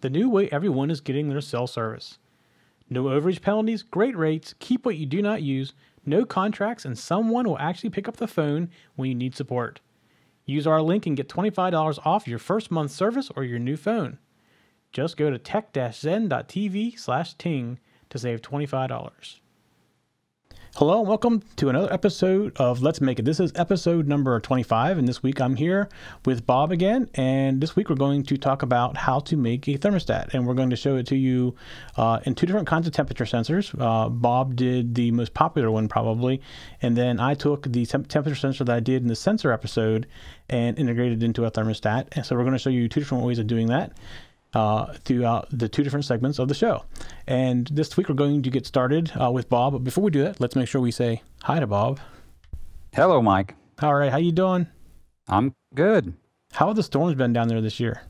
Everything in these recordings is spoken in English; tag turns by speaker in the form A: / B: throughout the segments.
A: the new way everyone is getting their cell service. No overage penalties, great rates, keep what you do not use, no contracts, and someone will actually pick up the phone when you need support. Use our link and get $25 off your first month service or your new phone. Just go to tech-zen.tv slash ting to save $25. Hello and welcome to another episode of Let's Make It. This is episode number 25, and this week I'm here with Bob again. And this week we're going to talk about how to make a thermostat, and we're going to show it to you uh, in two different kinds of temperature sensors. Uh, Bob did the most popular one, probably, and then I took the temp- temperature sensor that I did in the sensor episode and integrated it into a thermostat. And so we're going to show you two different ways of doing that uh, throughout the two different segments of the show. And this week we're going to get started uh, with Bob. But before we do that, let's make sure we say hi to Bob.
B: Hello, Mike.
A: All right, how you doing?
B: I'm good.
A: How have the storms been down there this year?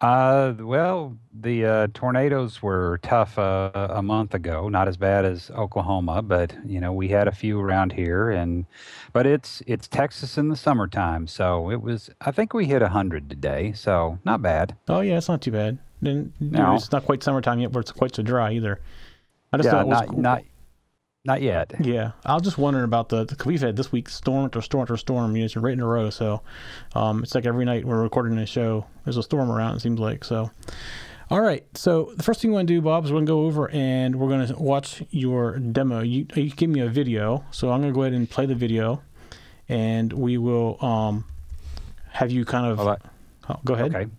B: Uh, well, the uh, tornadoes were tough uh, a month ago. Not as bad as Oklahoma, but you know we had a few around here, and but it's it's Texas in the summertime, so it was. I think we hit hundred today, so not bad.
A: Oh yeah, it's not too bad. Then
B: No.
A: it's not quite summertime yet, but it's quite so dry either. I just
B: yeah,
A: thought it was
B: not
A: cool.
B: not not yet.
A: Yeah, I was just wondering about the. Cause we've had this week storm after storm after storm. You know, it's right in a row. So, um, it's like every night we're recording a show. There's a storm around. It seems like so. All right. So the first thing we want to do, Bob, is we're gonna go over and we're gonna watch your demo. You you give me a video, so I'm gonna go ahead and play the video, and we will um have you kind of. Oh, go ahead.
B: Okay.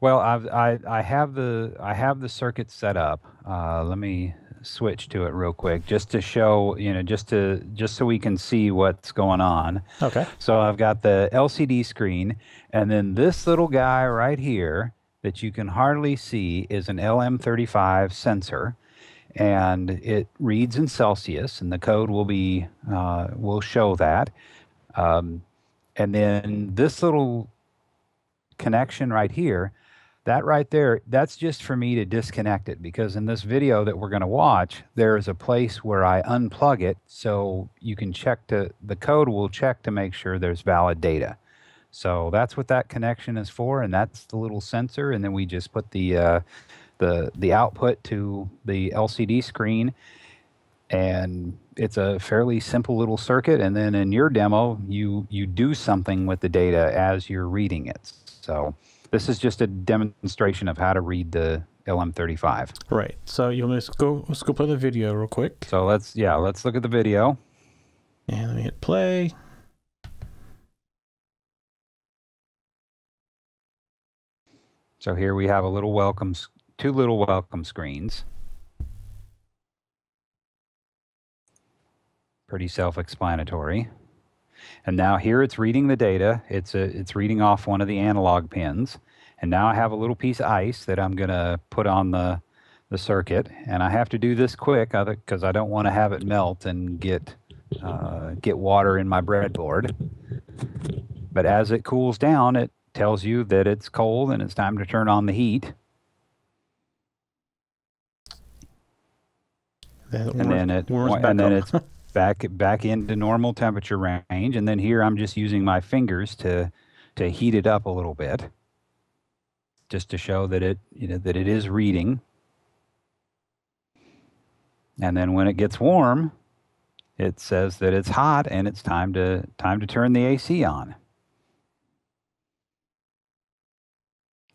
B: Well, I've, I I have the I have the circuit set up. Uh, let me switch to it real quick, just to show you know, just to just so we can see what's going on.
A: Okay.
B: So I've got the LCD screen, and then this little guy right here that you can hardly see is an LM35 sensor, and it reads in Celsius, and the code will be uh, will show that. Um, and then this little connection right here, that right there, that's just for me to disconnect it because in this video that we're going to watch, there is a place where I unplug it so you can check to the code will check to make sure there's valid data. So that's what that connection is for, and that's the little sensor, and then we just put the uh, the the output to the LCD screen, and it's a fairly simple little circuit. And then in your demo, you you do something with the data as you're reading it. So this is just a demonstration of how to read the LM35.
A: Right. So you want to go? Let's go play the video real quick.
B: So let's yeah, let's look at the video.
A: And let me hit play.
B: So here we have a little welcome, two little welcome screens. Pretty self-explanatory. And now here it's reading the data. It's a, it's reading off one of the analog pins. And now I have a little piece of ice that I'm going to put on the, the circuit. And I have to do this quick because I don't want to have it melt and get, uh, get water in my breadboard. But as it cools down, it tells you that it's cold and it's time to turn on the heat.
A: Then
B: And then it and then
A: up.
B: it's back back into normal temperature range. And then here I'm just using my fingers to to heat it up a little bit, just to show that it you know that it is reading. And then when it gets warm, it says that it's hot and it's time to time to turn the AC on.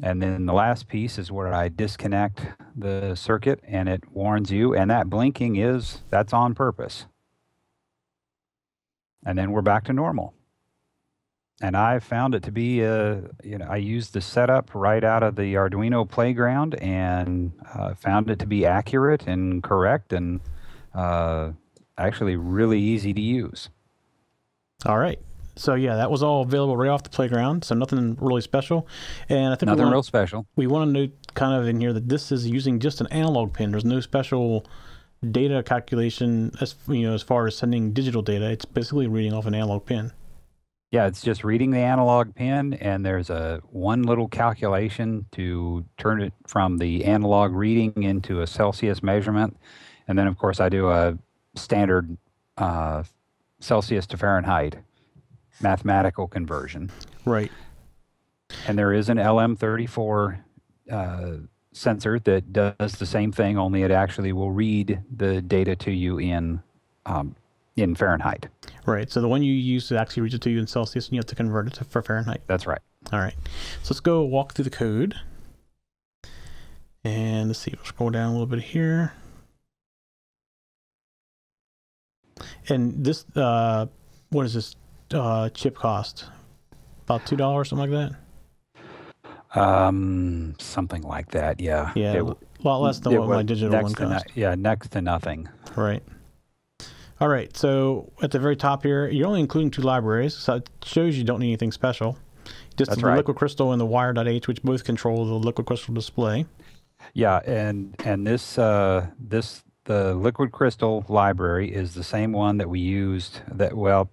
B: And then the last piece is where I disconnect the circuit and it warns you. And that blinking is, that's on purpose. And then we're back to normal. And I found it to be, uh, you know, I used the setup right out of the Arduino playground and uh, found it to be accurate and correct and uh, actually really easy to use.
A: All right. So yeah, that was all available right off the playground. So nothing really special. And I think
B: Nothing
A: want,
B: real special.
A: we want to note kind of in here that this is using just an analog pin. There's no special data calculation as you know as far as sending digital data. It's basically reading off an analog pin.
B: Yeah, it's just reading the analog pin, and there's a one little calculation to turn it from the analog reading into a Celsius measurement, and then of course I do a standard uh, Celsius to Fahrenheit mathematical conversion,
A: Right.
B: and there is an LM34 uh, sensor that does the same thing, only it actually will read the data to you in um, in Fahrenheit.
A: Right. So the one you use to actually reads it to you in Celsius, and you have to convert it to, for Fahrenheit.
B: That's right.
A: All right. So let's go walk through the code. And let's see, we'll scroll down a little bit here. And this, uh, what does this uh, chip cost? About two dollars, something like that.
B: Um, something like that. Yeah.
A: Yeah,
B: It-
A: a lot less than what my digital one
B: to no- yeah, next to nothing.
A: Right. All right. So at the very top here, you're only including two libraries, so it shows you don't need anything special. Just
B: That's
A: the
B: right.
A: liquid crystal and the wire.h, which both control the liquid crystal display.
B: Yeah, and and this uh, this the liquid crystal library is the same one that we used. That well,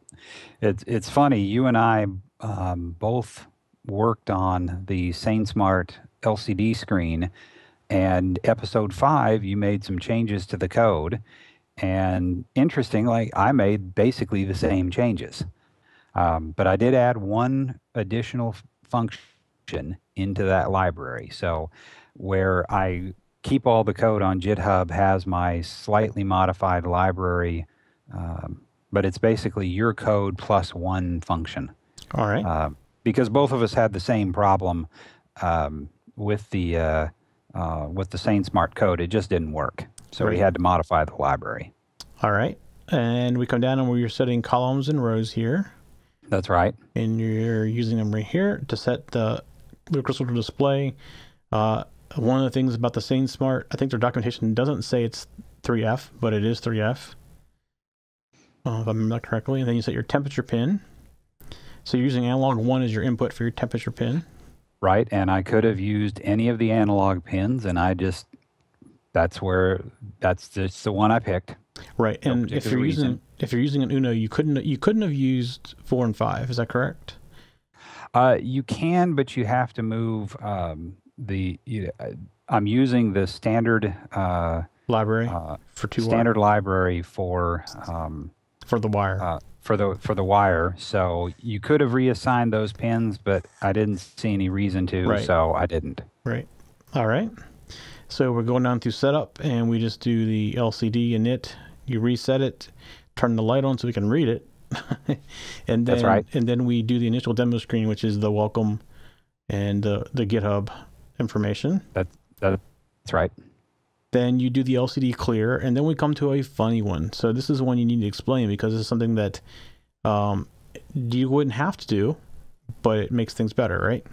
B: it's it's funny. You and I um, both worked on the SainSmart LCD screen, and episode five, you made some changes to the code, and interestingly, I made basically the same changes, um, but I did add one additional function into that library. So where I keep all the code on GitHub has my slightly modified library, um, but it's basically your code plus one function.
A: All right.
B: Uh, because both of us had the same problem um, with the uh, uh, with the SainSmart code, it just didn't work. So we had to modify the library.
A: All right. And we come down and you're setting columns and rows here.
B: That's right.
A: And you're using them right here to set the crystal to display. Uh, one of the things about the Sain Smart, I think their documentation doesn't say it's 3F, but it is 3F. Uh, if I remember correctly. And then you set your temperature pin. So you're using analog one as your input for your temperature pin.
B: Right. And I could have used any of the analog pins, and I just that's where that's just the one I picked.
A: Right.
B: No
A: And if you're using if you're using an Uno, you couldn't you couldn't have used four and five. Is that correct?
B: Uh, you can, but you have to move um, the. You, uh, I'm using the standard uh,
A: Library
B: uh,
A: for two
B: standard library for um,
A: for the wire.
B: For the for the wire. So you could have reassigned those pins, but I didn't see any reason to,
A: Right.
B: so I didn't.
A: Right. All right. So we're going down through setup and we just do the LCD and it. You reset it, turn the light on so we can read it. and then
B: That's right.
A: and then we do the initial demo screen, which is the welcome and uh, the GitHub information.
B: That that's right.
A: Then you do the LCD clear, and then we come to a funny one. So this is one you need to explain because it's something that um, you wouldn't have to do, but it makes things better, right?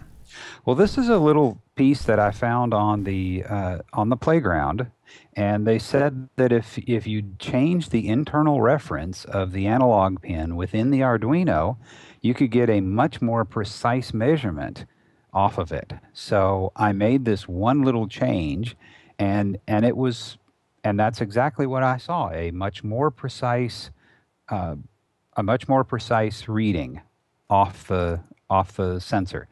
B: Well, this is a little piece that I found on the uh, on the playground, and they said that if if you change the internal reference of the analog pin within the Arduino, you could get a much more precise measurement off of it. So I made this one little change, and and it was, and that's exactly what I saw a much more precise, uh, a much more precise reading off the off the sensor.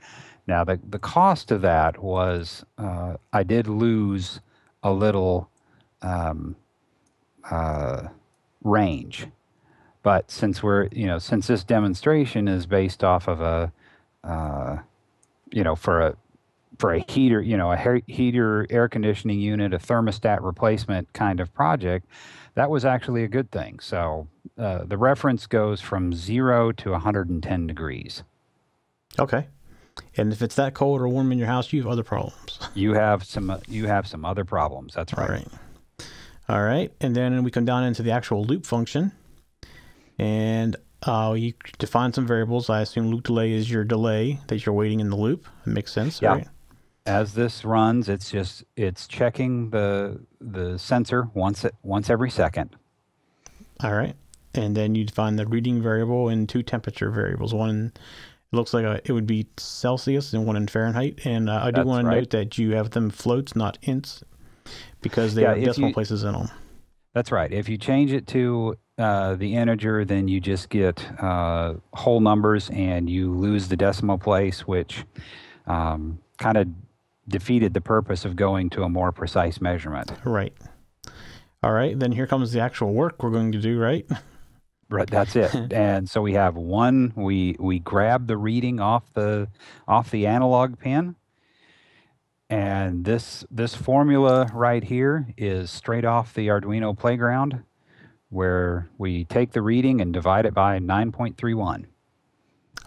B: Now, the, the cost of that was uh, I did lose a little um, uh, range. But since we're, you know, since this demonstration is based off of a, uh, you know, for a, for a heater, you know, a hair- heater, air conditioning unit, a thermostat replacement kind of project, that was actually a good thing. So uh, the reference goes from zero to 110 degrees.
A: Okay. And if it's that cold or warm in your house, you have other problems.
B: You have some you have some other problems. That's right.
A: All right. All right. And then we come down into the actual loop function. And uh, you define some variables. I assume loop delay is your delay that you're waiting in the loop. It makes sense,
B: Yeah.
A: right?
B: As this runs, it's just it's checking the the sensor once it once every second.
A: All right. And then you define the reading variable and two temperature variables. One, it looks like a, it would be Celsius and one in Fahrenheit. And uh, I do
B: That's
A: want to note that you have them floats, not ints, because they
B: Yeah,
A: have decimal
B: you-
A: places in them.
B: That's right. If you change it to uh, the integer, then you just get uh, whole numbers and you lose the decimal place, which um, kind of defeated the purpose of going to a more precise measurement.
A: Right. All right. Then here comes the actual work we're going to do, right?
B: Right, that's it. and so we have one. We we grab the reading off the off the analog pin, And this this formula right here is straight off the Arduino playground, where we take the reading and divide it by 9.31.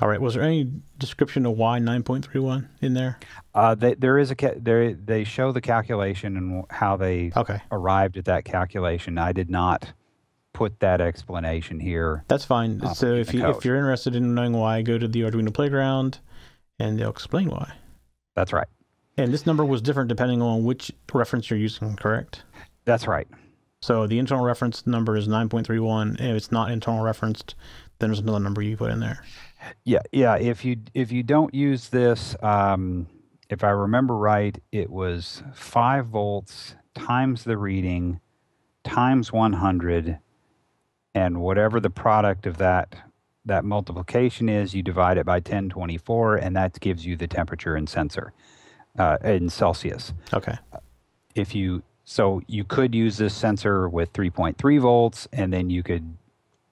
A: All right. Was there any description of why 9.31 in there?
B: Uh, they, there is a ca- there they show the calculation and how they
A: Okay.
B: arrived at that calculation. I did not put that explanation here.
A: That's fine.
B: Uh,
A: so if you, if you're interested in knowing why, go to the Arduino playground, and they'll explain why.
B: That's right.
A: And this number was different depending on which reference you're using, correct?
B: That's right.
A: So the internal reference number is 9.31. If it's not internal referenced, then there's another number you put in there.
B: Yeah, yeah. If you if you don't use this, um, if I remember right, it was five volts times the reading times 100, and whatever the product of that that multiplication is, you divide it by 1024, and that gives you the temperature in sensor uh, in Celsius.
A: Okay.
B: If you so you could use this sensor with 3.3 volts, and then you could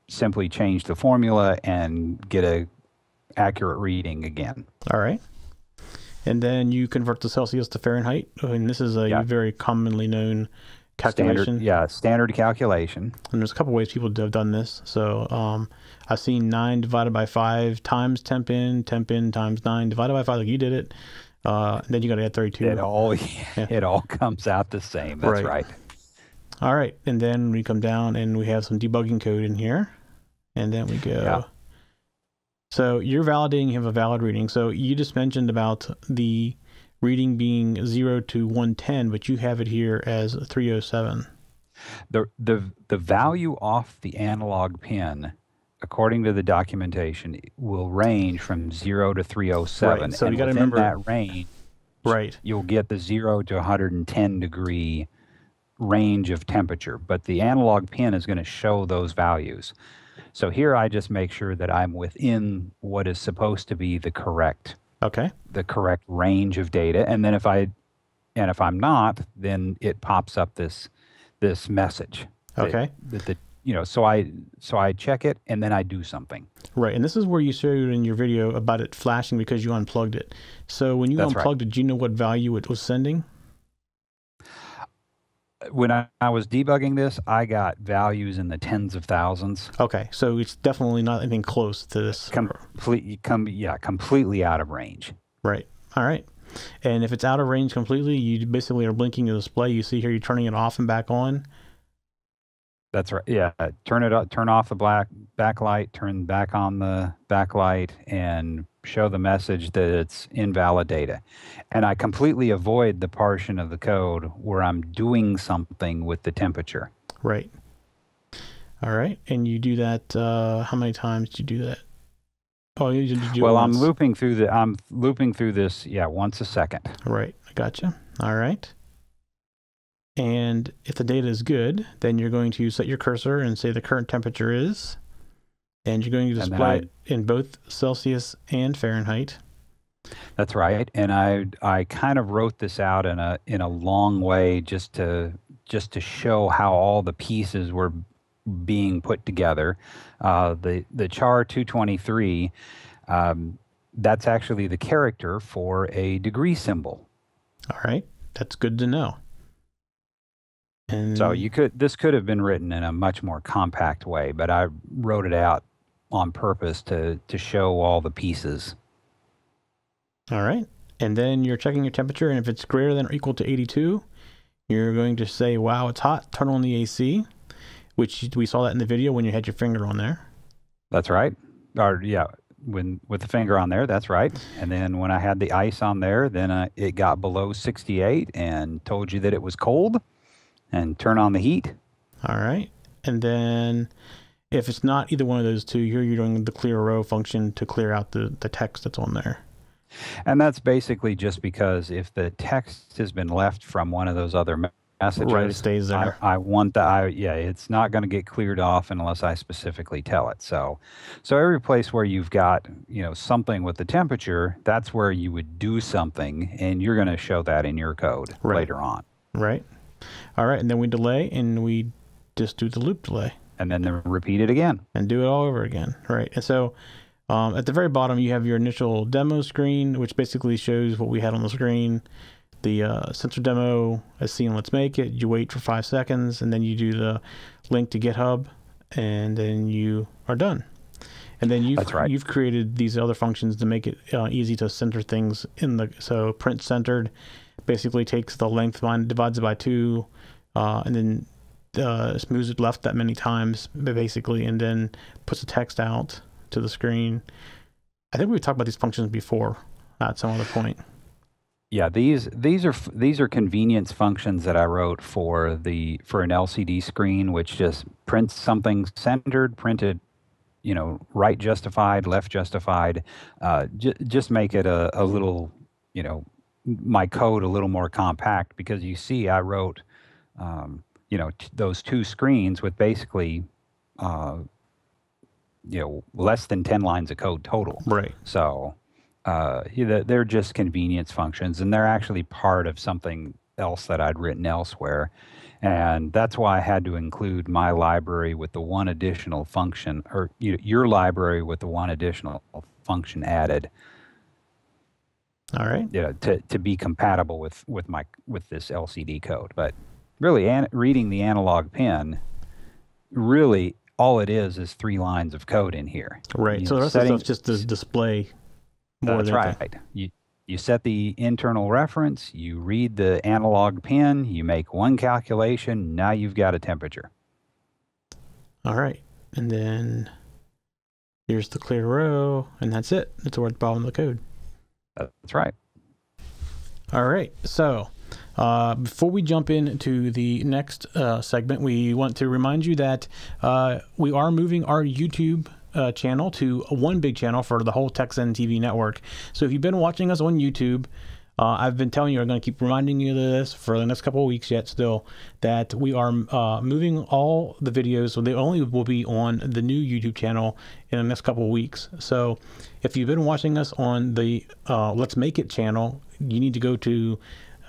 B: simply change the formula and get a accurate reading again.
A: All right. And then you convert the Celsius to Fahrenheit. And this is a
B: Yeah.
A: very commonly known calculation.
B: Standard, yeah, standard calculation.
A: And there's a couple ways people have done this. So um, I've seen 9 divided by 5 times temp in, temp in times 9 divided by 5, like you did it. Uh, then you got to add 32.
B: It all it all comes out the same. That's
A: Right.
B: right.
A: All right, and then we come down and we have some debugging code in here, and then we go.
B: Yeah.
A: So you're validating you have a valid reading. So you just mentioned about the reading being zero to one ten, but you have it here as three oh seven.
B: The the the value off the analog pin, according to the documentation, will range from zero to 307.
A: Right, so
B: and
A: you gotta remember-
B: that range,
A: Right.
B: you'll get the zero to 110 degree range of temperature. But the analog pin is going to show those values. So here I just make sure that I'm within what is supposed to be the correct
A: Okay.
B: the correct range of data and then if i and if i'm not then it pops up this this message
A: Okay.
B: that the you know so i so i check it and then i do something
A: Right. And this is where you showed in your video about it flashing because you unplugged it. So when you
B: That's right.
A: unplugged it, do you know what value it was sending?
B: When I, I was debugging this i got values in the tens of thousands
A: Okay. So it's definitely not anything close to this.
B: completely come yeah completely out of range
A: Right. All right. And if it's out of range completely, you basically are blinking the display. You see here, you're turning it off and back on.
B: that's right yeah turn it up turn off the black backlight turn back on the backlight and show the message that it's invalid data and i completely avoid the portion of the code where i'm doing something with the temperature
A: Right. All right. And you do that. Uh, how many times do you do that? Oh, you, you do
B: well i'm looping through the i'm looping through this yeah once a second
A: Right. I gotcha. All right. And if the data is good, then you're going to set your cursor and say the current temperature is, and you're going to display it in both Celsius and Fahrenheit.
B: that's right and i i kind of wrote this out in a in a long way just to just to show how all the pieces were being put together uh, the the char 223 um, that's actually the character for a degree symbol
A: All right. That's good to know. And
B: So you could this could have been written in a much more compact way, but I wrote it out on purpose to to show all the pieces.
A: All right. And then you're checking your temperature, and if it's greater than or equal to 82, you're going to say, wow, it's hot, turn on the AC, which we saw that in the video when you had your finger on there.
B: That's right. Or yeah, when with the finger on there, that's right. And then when I had the ice on there, then I, it got below 68 and told you that it was cold and turn on the heat.
A: All right. And then if it's not either one of those two, here you're doing the clear row function to clear out the, the text that's on there.
B: And that's basically just because if the text has been left from one of those other messages,
A: Right, it stays there.
B: I want the, I yeah, it's not going to get cleared off unless I specifically tell it. So, so every place where you've got you know something with the temperature, that's where you would do something, and you're going to show that in your code
A: Right.
B: later on,
A: Right. All right. And then we delay and we just do the loop delay.
B: And then repeat it again.
A: and do it all over again. Right. And so um, at the very bottom, you have your initial demo screen, which basically shows what we had on the screen. the uh, sensor demo as seen. Let's make it. You wait for five seconds, and then you do the link to GitHub, and then you are done. And then you've
B: right.
A: you've created these other functions to make it uh, easy to center things in the so print centered basically takes the length divides it by two, uh, and then uh, moves it left that many times basically, and then puts the text out to the screen. I think we've talked about these functions before at some other point.
B: Yeah, these these are these are convenience functions that I wrote for the for an LCD screen, which just prints something centered, printed, you know, right justified, left justified. Uh, j- just make it a, a little, you know, my code a little more compact because you see I wrote, um, you know, t- those two screens with basically, uh, you know, less than ten lines of code total.
A: Right.
B: So uh, they're just convenience functions, and they're actually part of something else that I'd written elsewhere. And that's why I had to include my library with the one additional function, or you know, your library with the one additional function added.
A: All right.
B: You know, to, to be compatible with, with my with this LCD code. But really, an, reading the analog pin, really all it is is three lines of code in here.
A: Right. You so know, the rest setting, of stuff just to display
B: more That's right. You you set the internal reference, you read the analog pin, you make one calculation, now you've got a temperature.
A: All right. And then here's the clear row, and that's it. That's towards the bottom of the code.
B: That's right.
A: All right. So uh, before we jump into the next uh, segment, we want to remind you that uh, we are moving our YouTube uh, channel to one big channel for the whole TechZen TV network. So if you've been watching us on YouTube, uh, I've been telling you, I'm going to keep reminding you of this for the next couple of weeks yet still, that we are uh, moving all the videos, so they only will be on the new YouTube channel in the next couple of weeks. So if you've been watching us on the uh, Let's Make It channel, you need to go to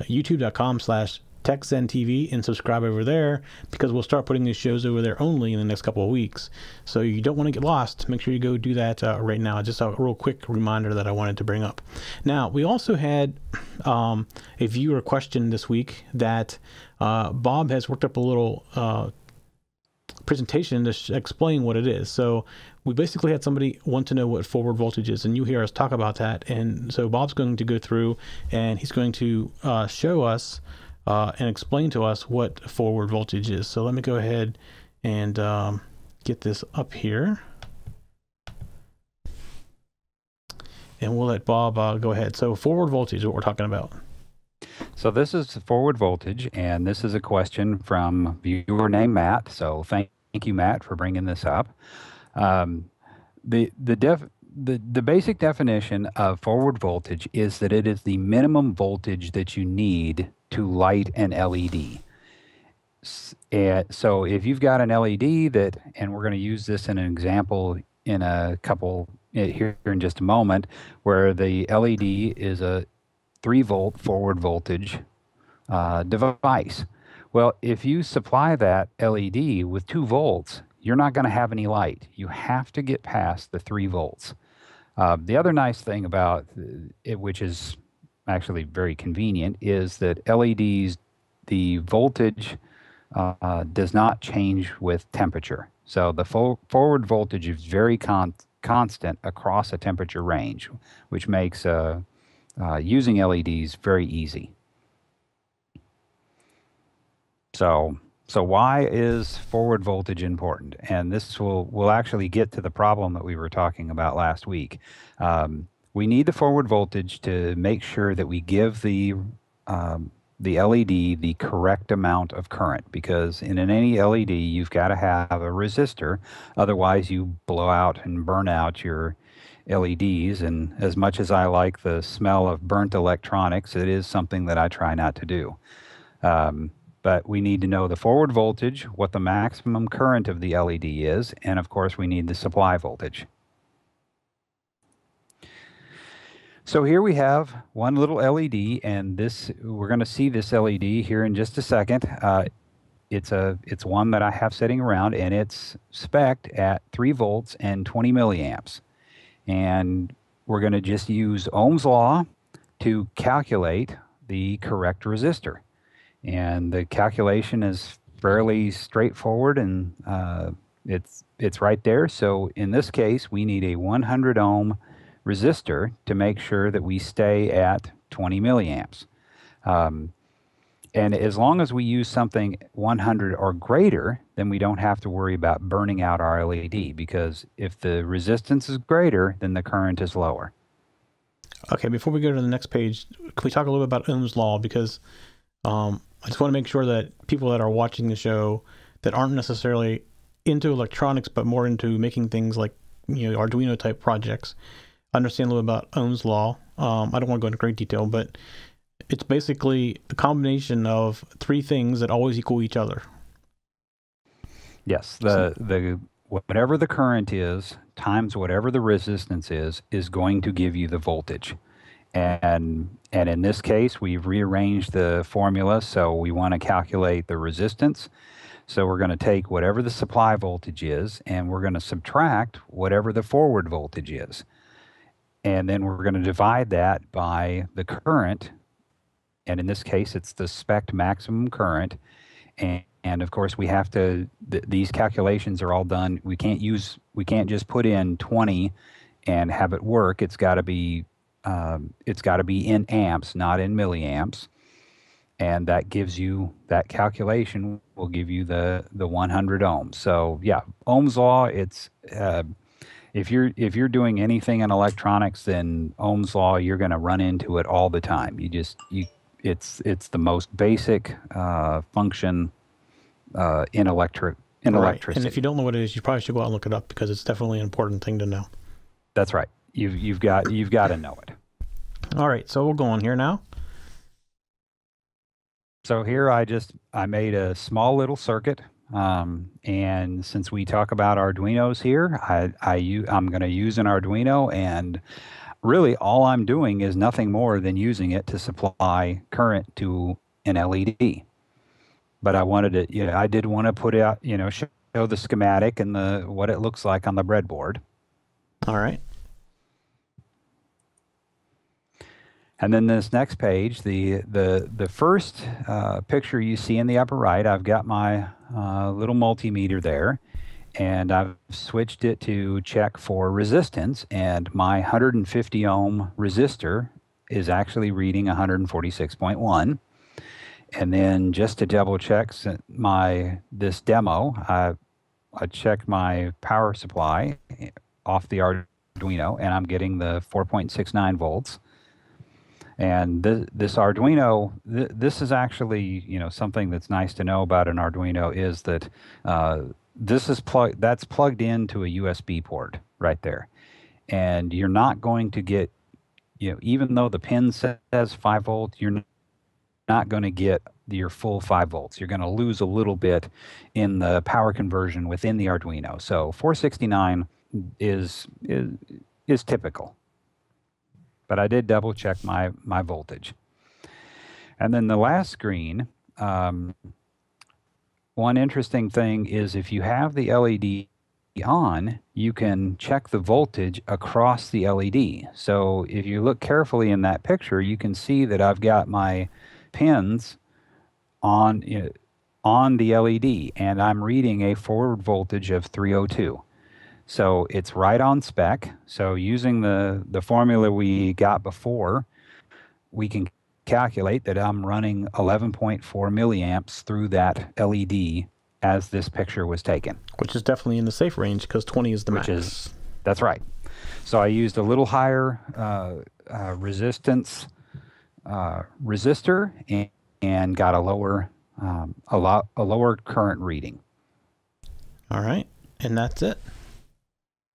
A: youtube.com slash TechZen TV and subscribe over there because we'll start putting these shows over there only in the next couple of weeks. So you don't want to get lost. Make sure you go do that uh, right now. Just a real quick reminder that I wanted to bring up. Now, we also had um, a viewer question this week that uh, Bob has worked up a little uh, presentation to explain what it is. So we basically had somebody want to know what forward voltage is, and you hear us talk about that. And so Bob's going to go through and he's going to uh, show us uh, and explain to us what forward voltage is. So let me go ahead and um, get this up here. And we'll let Bob uh, go ahead. So forward voltage is what we're talking about.
B: So this is forward voltage, and this is a question from viewer named Matt. So thank you, Matt, for bringing this up. Um, the the def the, the basic definition of forward voltage is that it is the minimum voltage that you need to light an LED. And so if you've got an LED that, and we're going to use this in an example in a couple eh, here in just a moment, where the LED is a 3 volt forward voltage uh, device. Well, if you supply that LED with 2 volts, you're not going to have any light. You have to get past the 3 volts. Uh, the other nice thing about it, which is actually very convenient, is that LEDs, the voltage uh, does not change with temperature. So the fo- forward voltage is very con- constant across a temperature range, which makes uh, uh using LEDs very easy. So so why is forward voltage important? And this will will actually get to the problem that we were talking about last week. Um, we need the forward voltage to make sure that we give the um, the LED the correct amount of current because in an any LED you've got to have a resistor, otherwise you blow out and burn out your LEDs. And as much as I like the smell of burnt electronics, it is something that I try not to do. Um, but we need to know the forward voltage, what the maximum current of the LED is, and of course we need the supply voltage. So here we have one little LED, and this we're going to see this LED here in just a second. Uh, it's a it's one that I have sitting around, and it's spec'd at three volts and 20 milliamps. And we're going to just use Ohm's law to calculate the correct resistor. And the calculation is fairly straightforward and uh, it's, it's right there. So in this case, we need a 100 ohm resistor to make sure that we stay at 20 milliamps. Um, and as long as we use something 100 or greater, then we don't have to worry about burning out our LED because if the resistance is greater, then the current is lower.
A: Okay, before we go to the next page, can we talk a little bit about Ohm's law? Because um, I just want to make sure that people that are watching the show that aren't necessarily into electronics but more into making things like you know Arduino type projects understand a little about Ohm's law. Um, I don't want to go into great detail, but it's basically the combination of three things that always equal each other.
B: Yes, the the whatever the current is times whatever the resistance is is going to give you the voltage. And and in this case, we've rearranged the formula so we want to calculate the resistance. So we're going to take whatever the supply voltage is and we're going to subtract whatever the forward voltage is. And then we're going to divide that by the current and in this case, it's the spec maximum current. And, and of course, we have to. Th- these calculations are all done. We can't use. We can't just put in 20 and have it work. It's got to be. Um, it's got to be in amps, not in milliamps. And that gives you that calculation will give you the the 100 ohms. So yeah, Ohm's law. It's uh, if you're if you're doing anything in electronics, then Ohm's law you're going to run into it all the time. You just you it's it's the most basic uh, function uh, in electric in right. electricity.
A: And if you don't know what it is, you probably should go out and look it up because it's definitely an important thing to know.
B: That's right. You've you've got you've got to know it.
A: All right, so we'll go on here now.
B: So here I just I made a small little circuit, um, and since we talk about Arduino's here, I I I'm going to use an Arduino and really all I'm doing is nothing more than using it to supply current to an LED. But I wanted to, you know, I did want to put out, you know, show the schematic and the what it looks like on the breadboard.
A: All right.
B: And then this next page, the the the first uh, picture you see in the upper right, I've got my uh, little multimeter there, and I've switched it to check for resistance. And my 150 ohm resistor is actually reading 146.1 and then just to double check my this demo I I checked my power supply off the Arduino and I'm getting the 4.69 volts and this, this Arduino, th- this is actually, you know, something that's nice to know about an Arduino is that uh, this is plug that's plugged into a USB port right there. And you're not going to get, you know, even though the pin says five volts, you're not going to get your full five volts. You're going to lose a little bit in the power conversion within the Arduino. So 469 is is is typical. But I did double check my my voltage. And then the last screen, um, one interesting thing is if you have the LED on, you can check the voltage across the LED. So if you look carefully in that picture, you can see that I've got my pins on you know, on the LED and I'm reading a forward voltage of 302. So it's right on spec. So using the the formula we got before, we can calculate that I'm running 11.4 milliamps through that LED as this picture was taken.
A: Which is definitely in the safe range because 20 is the
B: Which
A: max.
B: Is, that's right. So I used a little higher uh, uh, resistance uh, resistor and, and, got a lower um, a lot a lower current reading.
A: All right, and that's it.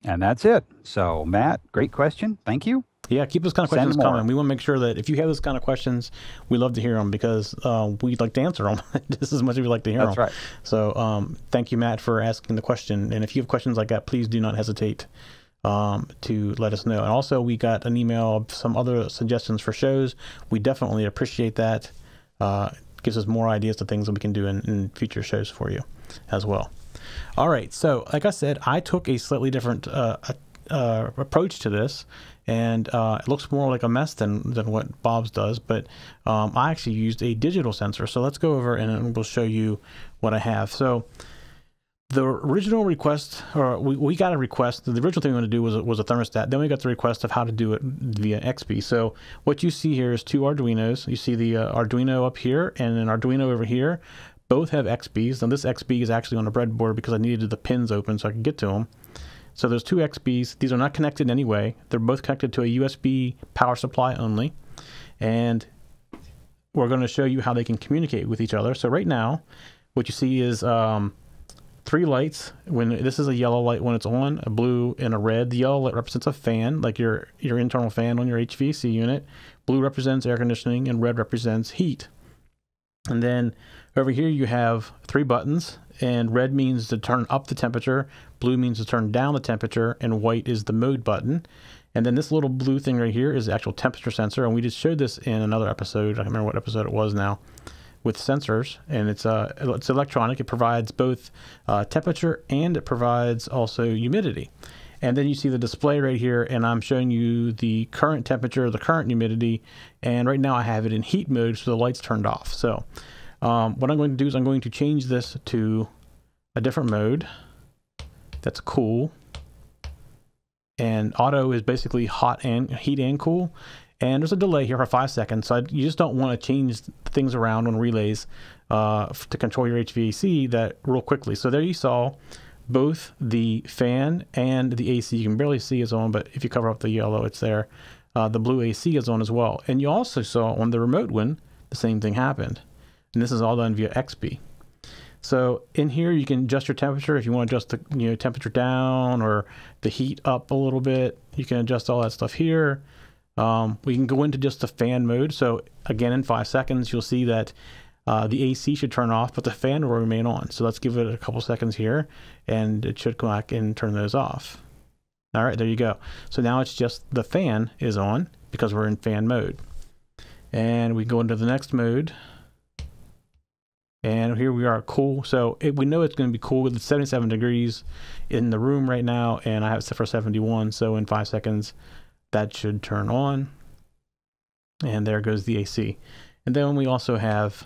B: And that's it. So Matt, great question. Thank you.
A: Yeah, keep those kind of questions coming. We want to make sure that if you have those kind of questions, we love to hear them because uh, we'd like to answer them just as much as we like to hear
B: That's
A: them.
B: That's right.
A: So um, thank you, Matt, for asking the question. And if you have questions like that, please do not hesitate um, to let us know. And also, we got an email of some other suggestions for shows. We definitely appreciate that. Uh, gives us more ideas to things that we can do in, in future shows for you as well. All right. So, like I said, I took a slightly different uh, uh, approach to this, and uh, it looks more like a mess than than what Bob's does. But um, I actually used a digital sensor, so let's go over and we'll show you what I have. So the original request, or we, we got a request. The original thing we wanted to do was was a thermostat. Then we got the request of how to do it via XBee. So what you see here is two Arduinos. You see the uh, Arduino up here and an Arduino over here. Both have XBees. And this XBee is actually on a breadboard because I needed the pins open so I could get to them. So there's two XBees. These are not connected in any way. They're both connected to a USB power supply only. And we're going to show you how they can communicate with each other. So right now, what you see is um, three lights. When this is a yellow light when it's on, a blue and a red. The yellow light represents a fan, like your your internal fan on your HVAC unit. Blue represents air conditioning, and red represents heat. And then over here you have three buttons, and red means to turn up the temperature, blue means to turn down the temperature, and white is the mode button. And then this little blue thing right here is the actual temperature sensor, and we just showed this in another episode. I don't remember what episode it was now with sensors, and it's uh, it's electronic. It provides both uh, temperature and it provides also humidity. And then you see the display right here, and I'm showing you the current temperature, the current humidity, and right now I have it in heat mode, so the light's turned off. So um, what I'm going to do is I'm going to change this to a different mode. That's cool. And auto is basically hot and heat and cool and there's a delay here for five seconds. So I, you just don't want to change things around on relays uh, to control your HVAC that real quickly. So there you saw both the fan and the AC. You can barely see is on, but if you cover up the yellow, it's there. Uh, the blue AC is on as well. And you also saw on the remote one, the same thing happened. And this is all done via XBee. So in here, you can adjust your temperature if you want to adjust the you know temperature down or the heat up a little bit. You can adjust all that stuff here. Um, we can go into just the fan mode. So again, in five seconds, you'll see that uh, the AC should turn off, but the fan will remain on. So let's give it a couple seconds here, and it should come back and turn those off. All right, there you go. So now it's just the fan is on because we're in fan mode. And we go into the next mode. And here we are, cool. So it, we know it's going to be cool. It's 77 degrees in the room right now, and I have it set for 71. So in five seconds, that should turn on. And there goes the AC. And then we also have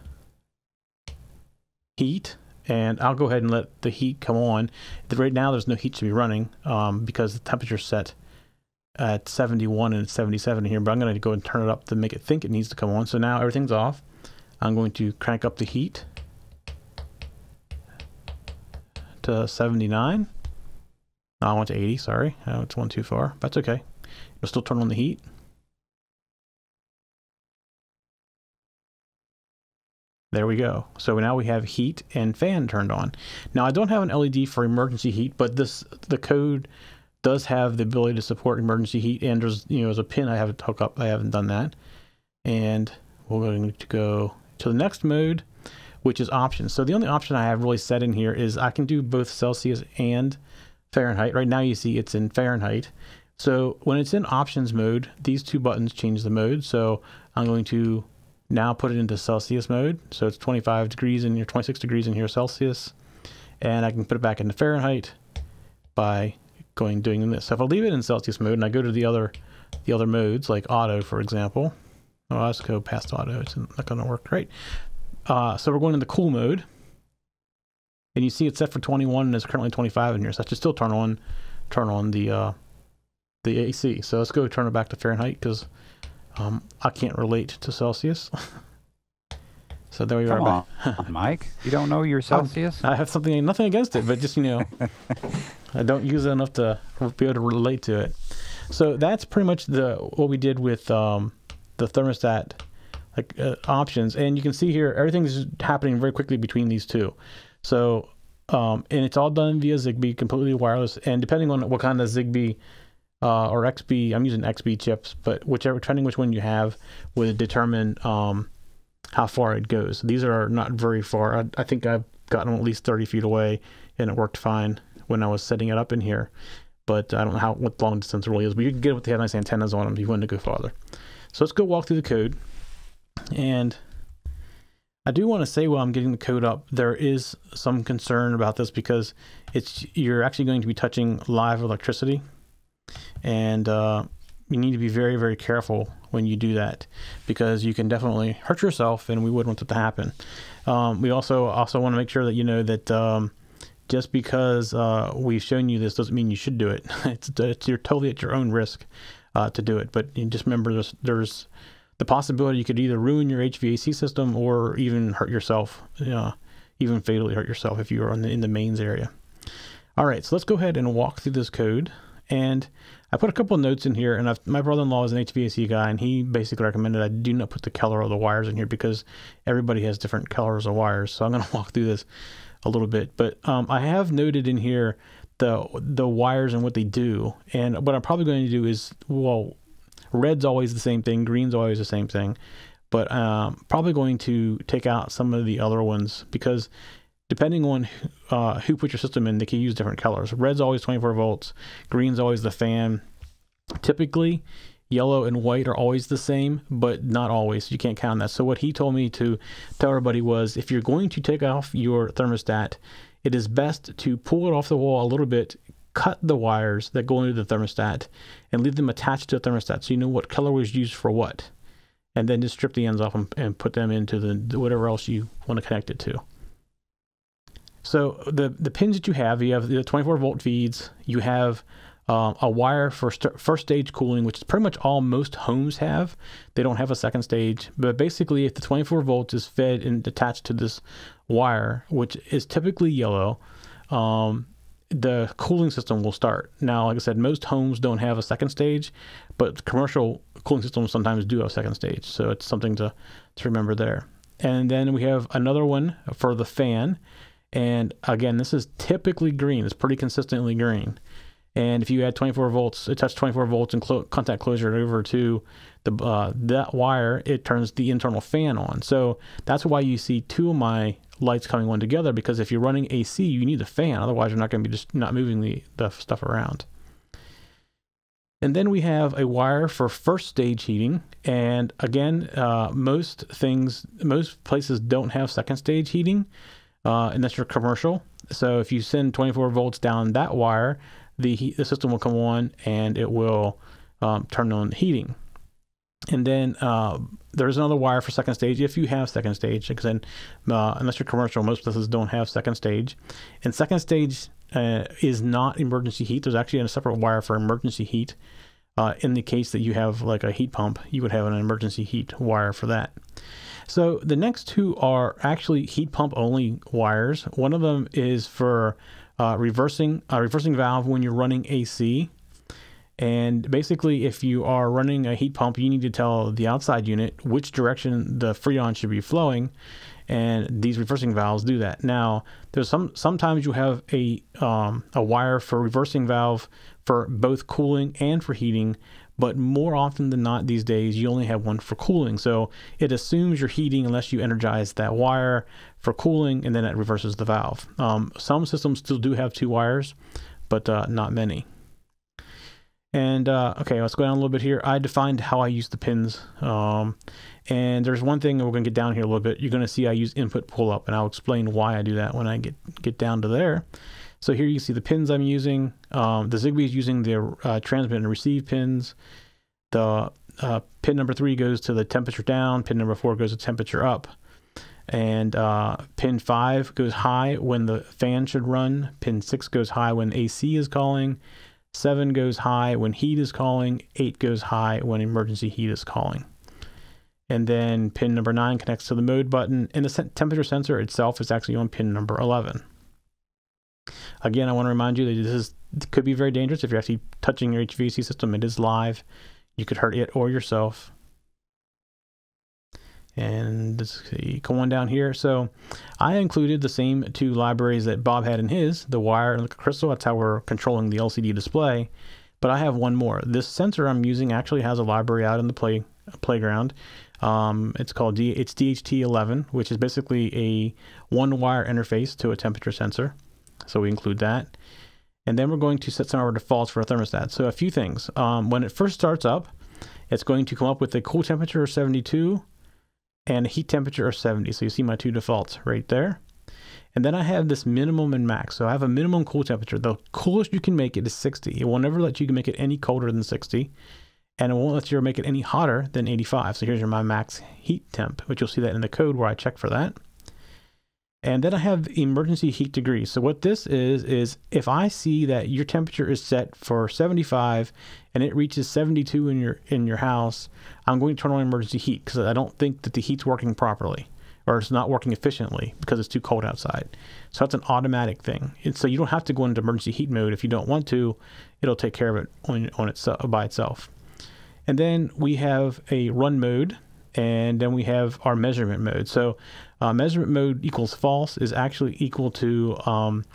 A: heat. And I'll go ahead and let the heat come on. Right now, there's no heat to be running um, because the temperature's set at 71 and it's 77 here. But I'm going to go and turn it up to make it think it needs to come on. So now everything's off. I'm going to crank up the heat to 79. No, I went to 80, sorry. Oh, it's one too far. That's okay. It'll still turn on the heat. There we go. So now we have heat and fan turned on. Now I don't have an LED for emergency heat, but this the code does have the ability to support emergency heat. And there's you know there's a pin I haven't hooked up. I haven't done that. And we're going to go to the next mode, which is options. So the only option I have really set in here is I can do both Celsius and Fahrenheit. Right now you see it's in Fahrenheit. So when it's in options mode, these two buttons change the mode. So I'm going to now put it into Celsius mode. So it's 25 degrees in here, 26 degrees in here Celsius. And I can put it back into Fahrenheit by going doing this. So if I leave it in Celsius mode and I go to the other the other modes, like auto, for example. Oh, let's go past auto. It's not going to work right. Uh, so we're going into cool mode. And you see it's set for 21 and it's currently 25 in here. So I should still turn on turn on the uh, the AC. So let's go turn it back to Fahrenheit because um, I can't relate to Celsius. so there we
B: Come
A: are.
B: On, Mike. You don't know your Celsius?
A: I have something, nothing against it, but just you know, I don't use it enough to be able to relate to it. So that's pretty much the what we did with um, the thermostat like uh, options, and you can see here everything's happening very quickly between these two. So um, and it's all done via Zigbee, completely wireless, and depending on what kind of Zigbee uh, or XBee. I'm using XBee chips, but whichever, depending which one you have, would determine um, how far it goes. These are not very far. I, I think I've gotten at least 30 feet away, and it worked fine when I was setting it up in here. But I don't know how what long distance really is. But you can get it with the nice antennas on them if you want to go farther. So let's go walk through the code. And I do want to say while I'm getting the code up, there is some concern about this because it's you're actually going to be touching live electricity and uh, you need to be very very careful when you do that because you can definitely hurt yourself, and we wouldn't want that to happen. Um, we also also want to make sure that you know that. Um, just because uh, we've shown you this doesn't mean you should do it. it's, it's you're totally at your own risk uh, to do it. But just remember there's, there's the possibility you could either ruin your HVAC system or even hurt yourself, even fatally hurt yourself if you are in the, in the mains area. All right, so let's go ahead and walk through this code. And I put a couple notes in here, and I've, my brother-in-law is an HVAC guy, and he basically recommended I do not put the color of the wires in here because everybody has different colors of wires. So I'm going to walk through this a little bit. But um, I have noted in here the the wires and what they do. And what I'm probably going to do is, well, red's always the same thing, green's always the same thing. But um, probably going to take out some of the other ones because depending on uh, who put your system in, they can use different colors. Red's always 24 volts, green's always the fan. Typically, yellow and white are always the same, but not always. You can't count that. So what he told me to tell everybody was if you're going to take off your thermostat, it is best to pull it off the wall a little bit, cut the wires that go into the thermostat, and leave them attached to the thermostat so you know what color was used for what. And then just strip the ends off and, and put them into the whatever else you want to connect it to. So the the pins that you have, you have the 24 volt feeds, you have um, a wire for st- first stage cooling, which is pretty much all most homes have. They don't have a second stage, but basically, if the 24 volts is fed and attached to this wire, which is typically yellow, um, the cooling system will start. Now, like I said, most homes don't have a second stage, but commercial cooling systems sometimes do have a second stage. So it's something to, to remember there. And then we have another one for the fan. And again, this is typically green. It's pretty consistently green. And if you add 24 volts, it touches 24 volts and clo- contact closure over to the uh, that wire, it turns the internal fan on. So that's why you see two of my lights coming on together because if you're running AC, you need the fan. Otherwise, you're not going to be just not moving the, the stuff around. And then we have a wire for first stage heating. And again, uh, most things, most places don't have second stage heating uh, unless you're commercial. So if you send 24 volts down that wire, the heat, the system will come on and it will um, turn on heating. And then uh, there's another wire for second stage if you have second stage, because then uh, unless you're commercial, most places don't have second stage. And second stage uh, is not emergency heat. There's actually a separate wire for emergency heat. Uh, in the case that you have like a heat pump, you would have an emergency heat wire for that. So the next two are actually heat pump only wires. One of them is for uh, reversing uh, reversing valve when you're running AC. And basically, if you are running a heat pump, you need to tell the outside unit which direction the freon should be flowing, and these reversing valves do that. Now, there's some sometimes you have a um, a wire for reversing valve for both cooling and for heating, but more often than not these days you only have one for cooling. So it assumes you're heating unless you energize that wire for cooling and then it reverses the valve. Um, some systems still do have two wires but uh, not many. And uh, okay let's go down a little bit here. I defined how i use the pins. Um, and there's one thing we're going to get down here a little bit. You're going to see i use input pull up and i'll explain why i do that when i get get down to there so here you can see the pins I'm using. Um, the Zigbee is using the uh, transmit and receive pins. The uh, pin number three goes to the temperature down. Pin number four goes to temperature up. And uh, pin five goes high when the fan should run. Pin six goes high when AC is calling. Seven goes high when heat is calling. Eight goes high when emergency heat is calling. And then pin number nine connects to the mode button. And the temperature sensor itself is actually on pin number 11. Again, I want to remind you that this is could be very dangerous if you're actually touching your HVAC system. It is live. You could hurt it or yourself. And let's see, come on down here. So I included the same two libraries that Bob had in his, the wire and the crystal. That's how we're controlling the LCD display. But I have one more. This sensor I'm using actually has a library out in the play playground. Um, it's called D, it's DHT11, which is basically a one wire interface to a temperature sensor. So we include that. And then we're going to set some of our defaults for a thermostat. So a few things. Um, when it first starts up, it's going to come up with a cool temperature of 72 and a heat temperature of 70. So you see my two defaults right there. And then I have this minimum and max. So I have a minimum cool temperature. The coolest you can make it is 60. It will never let you make it any colder than 60. And it won't let you make it any hotter than 85. So here's your my max heat temp, which you'll see that in the code where I check for that. And then I have emergency heat degrees. So what this is, is if I see that your temperature is set for 75 and it reaches 72 in your in your house, I'm going to turn on emergency heat because I don't think that the heat's working properly or it's not working efficiently because it's too cold outside. So that's an automatic thing. And so you don't have to go into emergency heat mode if you don't want to. It'll take care of it on, on itself by itself. And then we have a run mode, and then we have our measurement mode. So uh, measurement mode equals false is actually equal to um,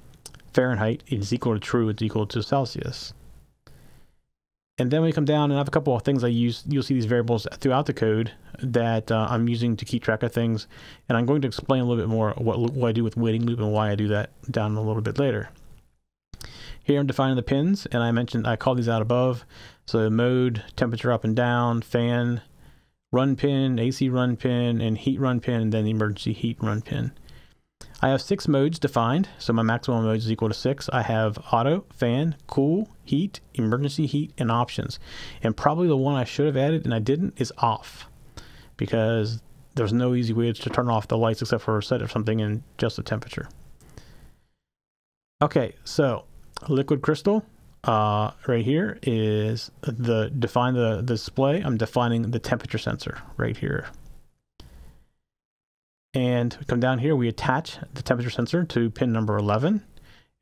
A: Fahrenheit. It's equal to true. It's equal to Celsius. And then we come down and I have a couple of things I use. You'll see these variables throughout the code that uh, I'm using to keep track of things. And I'm going to explain a little bit more what, what I do with waiting loop and why I do that down a little bit later. Here I'm defining the pins, and I mentioned I call these out above. So mode, temperature up and down, fan, run pin, AC run pin, and heat run pin, and then the emergency heat run pin. I have six modes defined, so my maximum mode is equal to six. I have auto, fan, cool, heat, emergency heat, and options. And probably the one I should have added and I didn't is off because there's no easy way to turn off the lights except for a set or something and just the temperature. Okay, so liquid crystal uh, right here is the define the, the display. I'm defining the temperature sensor right here. And come down here, we attach the temperature sensor to pin number 11.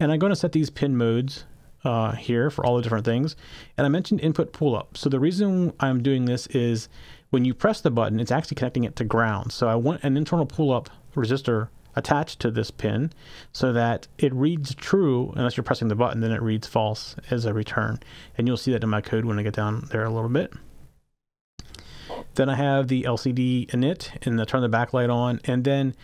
A: And I'm going to set these pin modes uh, here for all the different things. And I mentioned input pull up. So the reason I'm doing this is when you press the button, it's actually connecting it to ground. So I want an internal pull up resistor attached to this pin so that it reads true unless you're pressing the button, then it reads false as a return. And you'll see that in my code when I get down there a little bit. Then I have the LCD init and I turn the backlight on. And then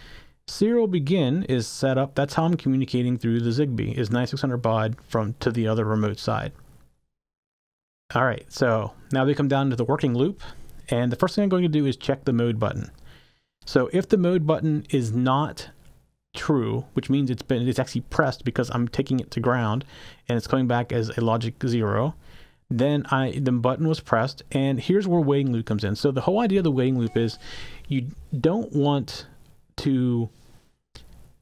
A: serial begin is set up. That's how I'm communicating through the Zigbee is 9600 baud from to the other remote side. All right, so now we come down to the working loop. And the first thing I'm going to do is check the mode button. So if the mode button is not true, which means it's been it's actually pressed because I'm taking it to ground and it's coming back as a logic zero, then I the button was pressed and here's where waiting loop comes in. So the whole idea of the waiting loop is you don't want to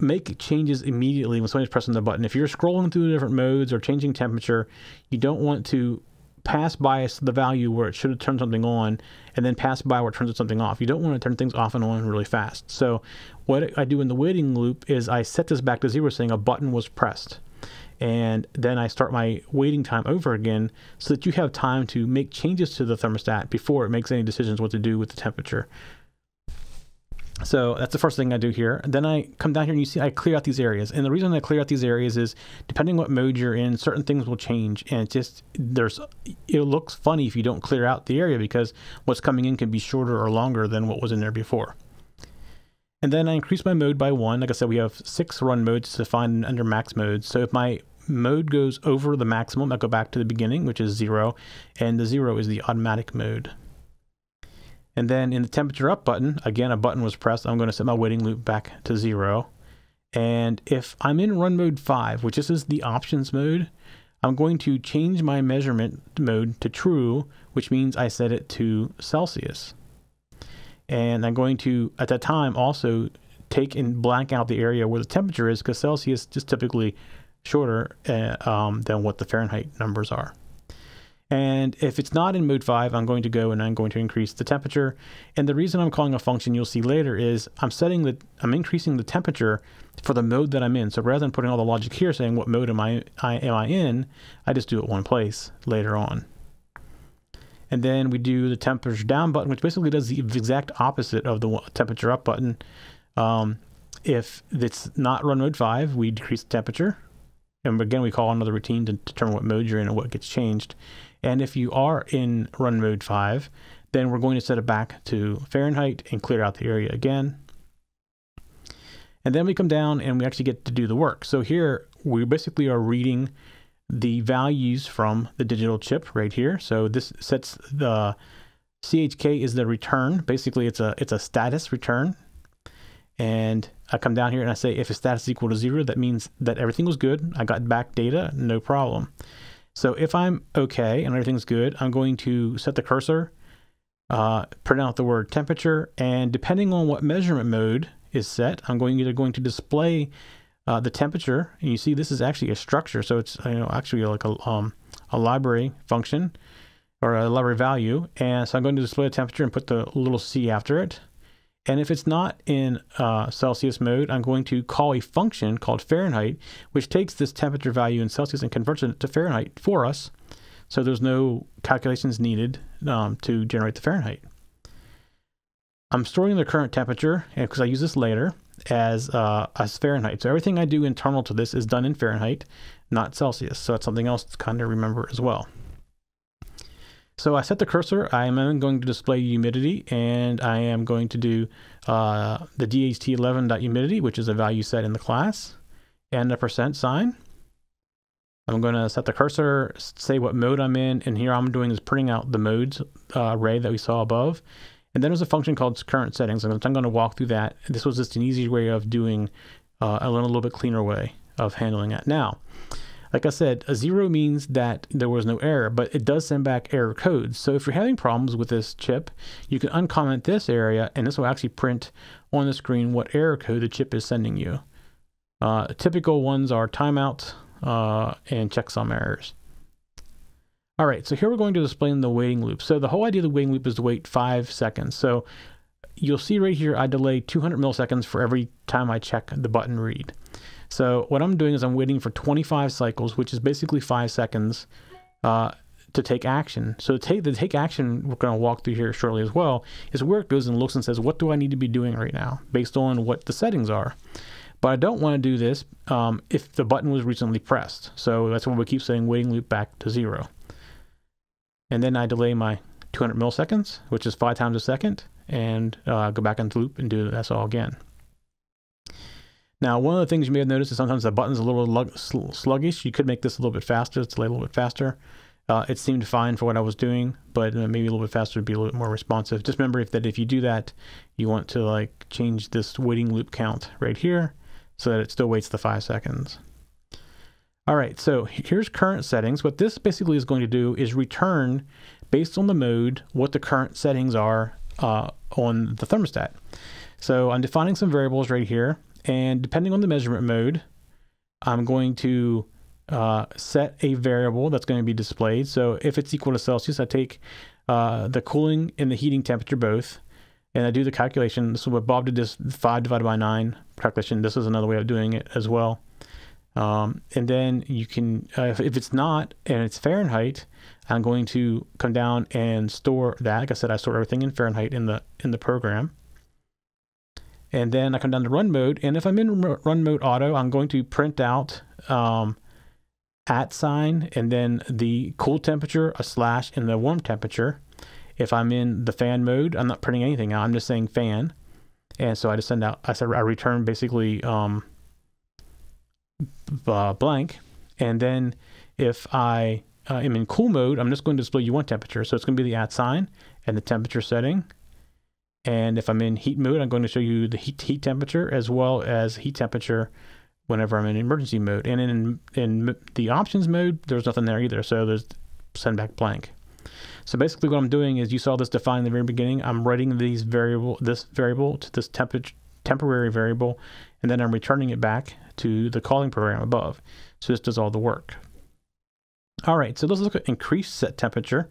A: make changes immediately when somebody's pressing the button. If you're scrolling through different modes or changing temperature, you don't want to pass by the value where it should have turned something on and then pass by where it turns something off. You don't want to turn things off and on really fast. So what I do in the waiting loop is I set this back to zero saying a button was pressed and then I start my waiting time over again so that you have time to make changes to the thermostat before it makes any decisions what to do with the temperature. So that's the first thing I do here. Then I come down here and you see I clear out these areas. And the reason I clear out these areas is depending what mode you're in, certain things will change. And it's just there's it looks funny if you don't clear out the area because what's coming in can be shorter or longer than what was in there before. And then I increase my mode by one. Like I said, we have six run modes to find under max mode. So if my mode goes over the maximum, I go back to the beginning, which is zero, and the zero is the automatic mode. And then in the temperature up button, again, a button was pressed. I'm going to set my waiting loop back to zero. And if I'm in run mode five, which this is the options mode, I'm going to change my measurement mode to true, which means I set it to Celsius and I'm going to at that time also take and black out the area where the temperature is because Celsius is typically shorter uh, um, than what the Fahrenheit numbers are. And if it's not in mode 5, I'm going to go and I'm going to increase the temperature. And the reason I'm calling a function you'll see later is I'm setting the I'm increasing the temperature for the mode that I'm in. So rather than putting all the logic here saying what mode am I, I am I in, I just do it one place later on. And then we do the temperature down button, which basically does the exact opposite of the temperature up button. Um, if it's not run mode 5, we decrease the temperature. And again, we call another routine to determine what mode you're in and what gets changed. And if you are in run mode 5, then we're going to set it back to Fahrenheit and clear out the area again. And then we come down and we actually get to do the work. So here we basically are reading the values from the digital chip right here. So this sets the CHK is the return. Basically, it's a it's a status return, and I come down here and I say if a status is equal to zero, that means that everything was good. I got back data, no problem. So if I'm okay and everything's good, I'm going to set the cursor, uh, print out the word temperature, and depending on what measurement mode is set, I'm going either going to display uh, the temperature, and you see this is actually a structure, so it's you know actually like a um, a library function or a library value, and so I'm going to display the temperature and put the little c after it. And if it's not in uh, Celsius mode, I'm going to call a function called Fahrenheit, which takes this temperature value in Celsius and converts it to Fahrenheit for us. So there's no calculations needed um, to generate the Fahrenheit. I'm storing the current temperature because I use this later as uh, as Fahrenheit. So everything I do internal to this is done in Fahrenheit, not Celsius. So that's something else to kind of remember as well. So I set the cursor. I am going to display humidity, and I am going to do uh, the DHT11.humidity, which is a value set in the class, and a percent sign. I'm going to set the cursor, say what mode I'm in, and here I'm doing is printing out the modes uh, array that we saw above. And then there's a function called current settings. I'm going to walk through that. This was just an easy way of doing uh, a little, little bit cleaner way of handling that. Now, like I said, a zero means that there was no error, but it does send back error codes. So if you're having problems with this chip, you can uncomment this area, and this will actually print on the screen what error code the chip is sending you. Uh, typical ones are timeout uh, and checksum errors. All right, so here we're going to display the waiting loop. So the whole idea of the waiting loop is to wait five seconds. So you'll see right here, I delay 200 milliseconds for every time I check the button read. So what I'm doing is I'm waiting for 25 cycles, which is basically five seconds uh, to take action. So take the take action we're going to walk through here shortly as well is where it goes and looks and says, what do I need to be doing right now based on what the settings are. But I don't want to do this um, if the button was recently pressed. So that's why we keep saying waiting loop back to zero. And then I delay my 200 milliseconds, which is five times a second, and uh, go back into loop and do this all again. Now, one of the things you may have noticed is sometimes the button's a little sluggish. You could make this a little bit faster, it's a little bit faster. Uh, it seemed fine for what I was doing, but uh, maybe a little bit faster would be a little bit more responsive. Just remember if that if you do that, you want to like change this waiting loop count right here so that it still waits the five seconds. All right, so here's current settings. What this basically is going to do is return, based on the mode, what the current settings are uh, on the thermostat. So I'm defining some variables right here. And depending on the measurement mode, I'm going to uh, set a variable that's going to be displayed. So if it's equal to Celsius, I take uh, the cooling and the heating temperature both, and I do the calculation. This is what Bob did this 5 divided by 9 calculation. This is another way of doing it as well. Um, and then you can, uh, if, if, it's not and it's Fahrenheit, I'm going to come down and store that. Like I said, I store everything in Fahrenheit in the in the program. And then I come down to run mode. And if I'm in run mode auto, I'm going to print out um, at sign and then the cool temperature, a slash, and the warm temperature. If I'm in the fan mode, I'm not printing anything out. I'm just saying fan. And so I just send out, I said, I return basically um, uh, blank. And then if I uh, am in cool mode, I'm just going to display U1 temperature. So it's going to be the at sign and the temperature setting. And if I'm in heat mode, I'm going to show you the heat, heat temperature as well as heat temperature whenever I'm in emergency mode. And in, in the options mode, there's nothing there either. So there's send back blank. So basically what I'm doing is you saw this defined in the very beginning. I'm writing these variable, this variable to this temperature temporary variable, and then I'm returning it back to the calling program above. So this does all the work. All right, so let's look at increased set temperature.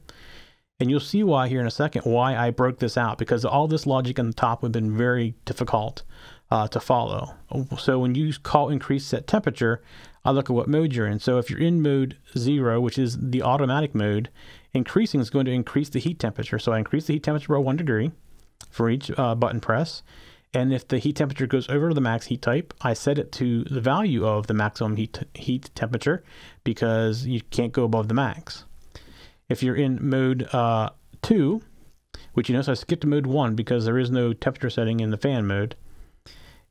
A: And you'll see why here in a second, why I broke this out, because all this logic on the top would have been very difficult uh, to follow. So when you call increase set temperature, I look at what mode you're in. So if you're in mode zero, which is the automatic mode, increasing is going to increase the heat temperature. So I increase the heat temperature by one degree for each uh, button press. And if the heat temperature goes over the max heat type, I set it to the value of the maximum heat, heat temperature because you can't go above the max. If you're in mode uh, 2, which you notice I skipped to mode 1 because there is no temperature setting in the fan mode.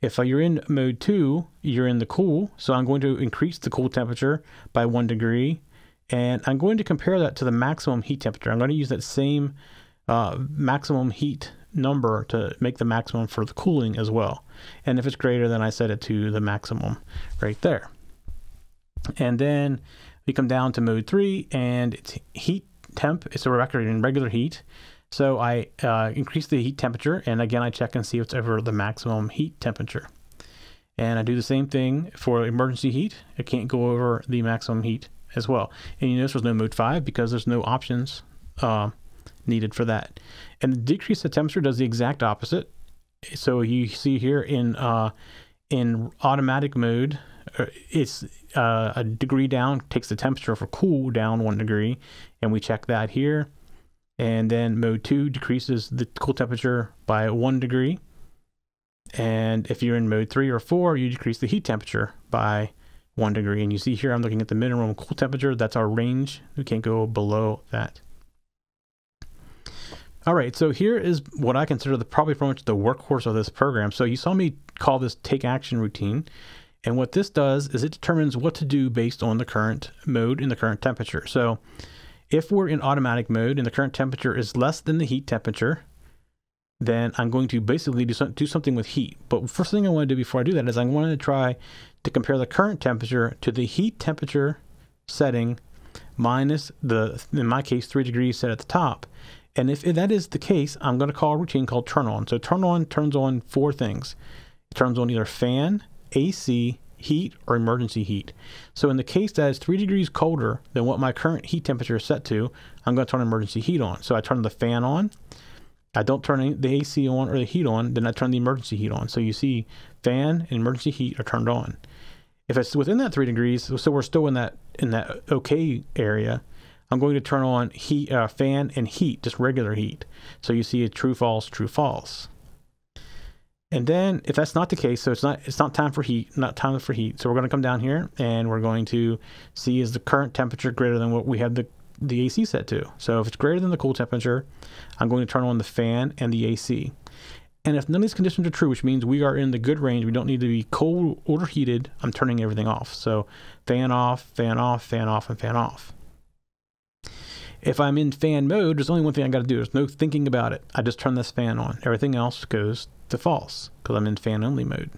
A: If you're in mode 2, you're in the cool, so I'm going to increase the cool temperature by 1 degree, and I'm going to compare that to the maximum heat temperature. I'm going to use that same uh, maximum heat number to make the maximum for the cooling as well. And if it's greater, then I set it to the maximum right there. And then we come down to mode three and it's heat temp. It's a record in regular heat. So I uh, increase the heat temperature and again I check and see if it's over the maximum heat temperature. And I do the same thing for emergency heat. It can't go over the maximum heat as well. And you notice there's no mode 5 because there's no options uh, needed for that. And the decrease the temperature does the exact opposite. So you see here in uh, in automatic mode, uh, it's uh, a degree down, takes the temperature for cool down one degree, and we check that here. And then mode 2 decreases the cool temperature by one degree. And if you're in mode 3 or 4, you decrease the heat temperature by one degree. And you see here, I'm looking at the minimum cool temperature. That's our range. We can't go below that. All right, so here is what I consider the probably pretty much the workhorse of this program. So you saw me call this take action routine. And what this does is it determines what to do based on the current mode and the current temperature. So if we're in automatic mode and the current temperature is less than the heat temperature, then I'm going to basically do, some, do something with heat. But first thing I want to do before I do that is I want to try to compare the current temperature to the heat temperature setting minus the, in my case, three degrees set at the top. And if that is the case, I'm going to call a routine called turn on. So turn on turns on four things. It turns on either fan, AC, heat, or emergency heat. So in the case that is three degrees colder than what my current heat temperature is set to, I'm going to turn emergency heat on. So I turn the fan on. I don't turn the AC on or the heat on, then I turn the emergency heat on. So you see fan and emergency heat are turned on. If it's within that three degrees, so we're still in that in that okay area, I'm going to turn on heat, uh, fan and heat, just regular heat. So you see a true, false, true, false. And then if that's not the case, so it's not it's not time for heat, not time for heat. So we're going to come down here and we're going to see is the current temperature greater than what we have the the AC set to. So if it's greater than the cool temperature, I'm going to turn on the fan and the AC. And if none of these conditions are true, which means we are in the good range, we don't need to be cold or heated, I'm turning everything off. So fan off, fan off, fan off, and fan off. If I'm in fan mode, there's only one thing I got to do. There's no thinking about it. I just turn this fan on. Everything else goes to false because I'm in fan only mode.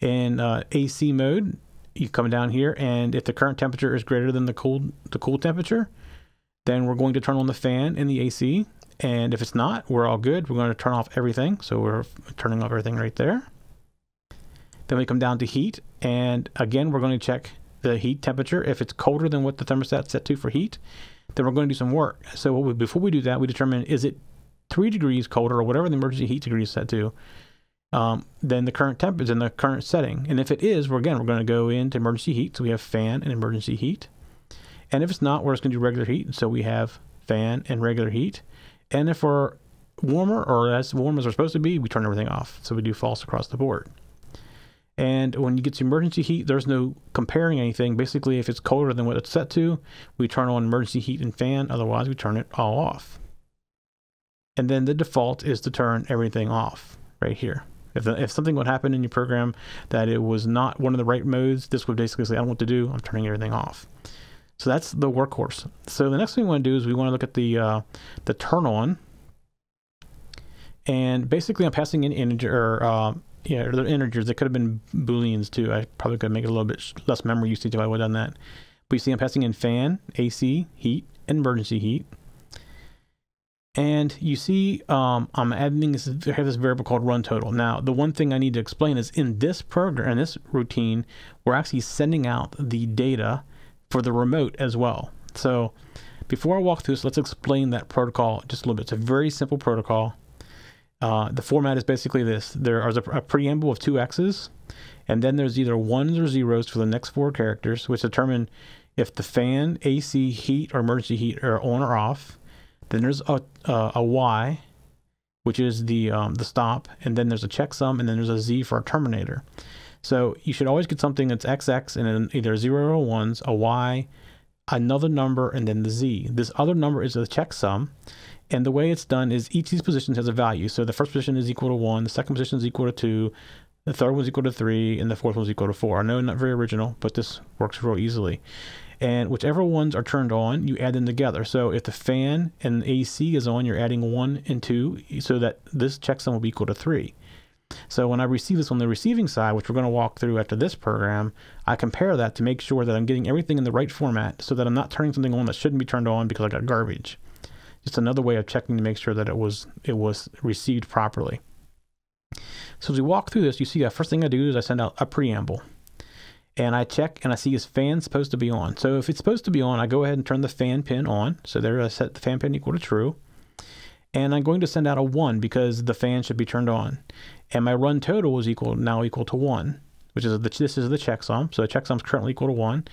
A: In uh, AC mode, you come down here, and if the current temperature is greater than the cool the cool temperature, then we're going to turn on the fan in the AC. And if it's not, we're all good. We're going to turn off everything. So we're turning off everything right there. Then we come down to heat, and again, we're going to check the heat temperature. If it's colder than what the thermostat set to for heat, then we're going to do some work. So we, before we do that, we determine is it three degrees colder or whatever the emergency heat degree is set to, um, than the current temp is in the current setting. And if it is, we're again we're going to go into emergency heat. So we have fan and emergency heat. And if it's not, we're just going to do regular heat. And So we have fan and regular heat. And if we're warmer or as warm as we're supposed to be, we turn everything off. So we do false across the board. And when you get to emergency heat, there's no comparing anything. Basically, if it's colder than what it's set to, we turn on emergency heat and fan. Otherwise, we turn it all off. And then the default is to turn everything off right here. If, if something would happen in your program that it was not one of the right modes, this would basically say, I don't what to do. I'm turning everything off. So that's the workhorse. So the next thing we want to do is we want to look at the uh, the turn on. And basically, I'm passing in integer, uh, yeah, they're integers. They could have been booleans too. I probably could make it a little bit less memory usage if I would have done that. But you see, I'm passing in fan, AC, heat, and emergency heat. And you see, um, I'm adding this, I have this variable called run total. Now, the one thing I need to explain is in this program, in this routine, we're actually sending out the data for the remote as well. So before I walk through this, let's explain that protocol just a little bit. It's a very simple protocol. Uh, the format is basically this. There is a, a, preamble of two X's, and then there's either ones or zeros for the next four characters, which determine if the fan, AC, heat, or emergency heat are on or off. Then there's a, a, a Y, which is the um, the stop, and then there's a checksum, and then there's a Z for a terminator. So you should always get something that's XX and then either zero or ones, a Y, another number, and then the Z. This other number is a checksum, and the way it's done is each of these positions has a value. So the first position is equal to one, the second position is equal to two, the third one's equal to three, and the fourth one's equal to four. I know not very original, but this works real easily. And whichever ones are turned on, you add them together. So if the fan and AC is on, you're adding one and two so that this checksum will be equal to three. So when I receive this on the receiving side, which we're going to walk through after this program, I compare that to make sure that I'm getting everything in the right format so that I'm not turning something on that shouldn't be turned on because I got garbage. Just another way of checking to make sure that it was it was received properly. So as we walk through this, you see the first thing I do is I send out a preamble. And I check and I see is fan supposed to be on. So if it's supposed to be on, I go ahead and turn the fan pin on. So there I set the fan pin equal to true. And I'm going to send out a 1 because the fan should be turned on. And my run total is equal now equal to 1, which is the, this is the checksum. So the checksum is currently equal to 1.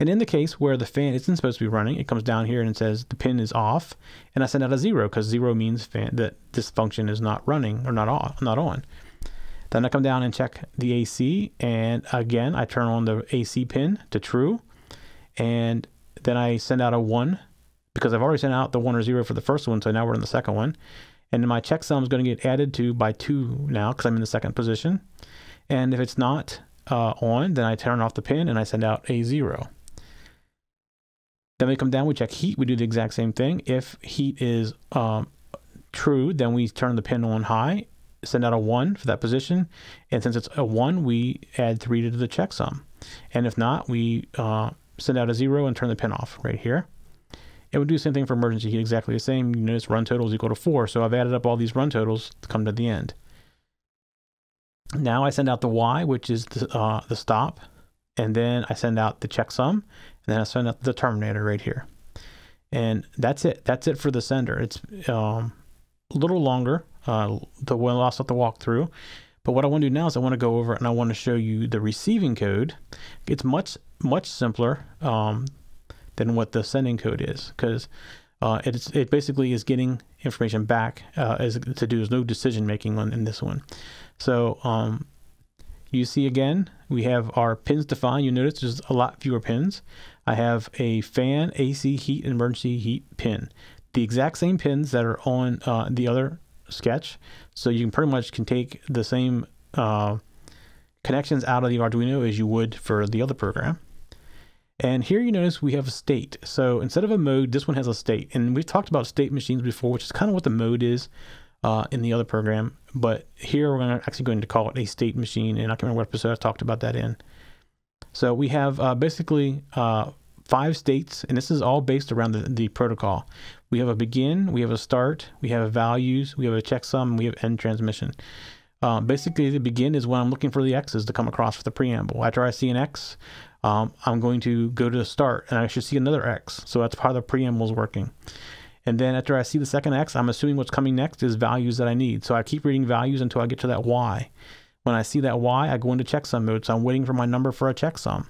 A: And in the case where the fan isn't supposed to be running, it comes down here and it says the pin is off, and I send out a zero because zero means fan, that this function is not running or not on, not on. Then I come down and check the AC, and again, I turn on the AC pin to true, and then I send out a one because I've already sent out the one or zero for the first one, so now we're in the second one. And my checksum is going to get added to by two now because I'm in the second position. And if it's not uh, on, then I turn off the pin and I send out a zero. Then we come down, we check heat, we do the exact same thing. If heat is um, true, then we turn the pin on high send out a one for that position. And since it's a one, we add three to the checksum. And if not, we uh, send out a zero and turn the pin off right here. It would do the same thing for emergency heat, exactly the same. You notice run total is equal to four. So I've added up all these run totals to come to the end. Now I send out the Y, which is the, uh, the stop. And then I send out the checksum. And then I send out the terminator right here. And that's it. That's it for the sender. It's um, a little longer uh, the one lost the walkthrough. But what I want to do now is I want to go over and I want to show you the receiving code. It's much much simpler um, than what the sending code is because uh, it's it basically is getting information back uh, as to do. There's no decision making on in this one. So um, you see again we have our pins defined. You notice there's a lot fewer pins. I have a fan, AC, heat, emergency heat pin. The exact same pins that are on uh, the other sketch. So you can pretty much can take the same uh, connections out of the Arduino as you would for the other program. And here you notice we have a state. So instead of a mode, this one has a state. And we've talked about state machines before, which is kind of what the mode is uh, in the other program. But here we're gonna actually going to call it a state machine. And I can't remember what episode I talked about that in. So we have uh, basically uh, five states, and this is all based around the, the protocol. We have a begin, we have a start, we have values, we have a checksum, we have end transmission. Uh, basically, the begin is when I'm looking for the x's to come across for the preamble. After I see an x, um, I'm going to go to the start, and I should see another x. So that's how the preamble working. And then after I see the second x, I'm assuming what's coming next is values that I need. So I keep reading values until I get to that y. When I see that y, I go into checksum mode. So I'm waiting for my number for a checksum.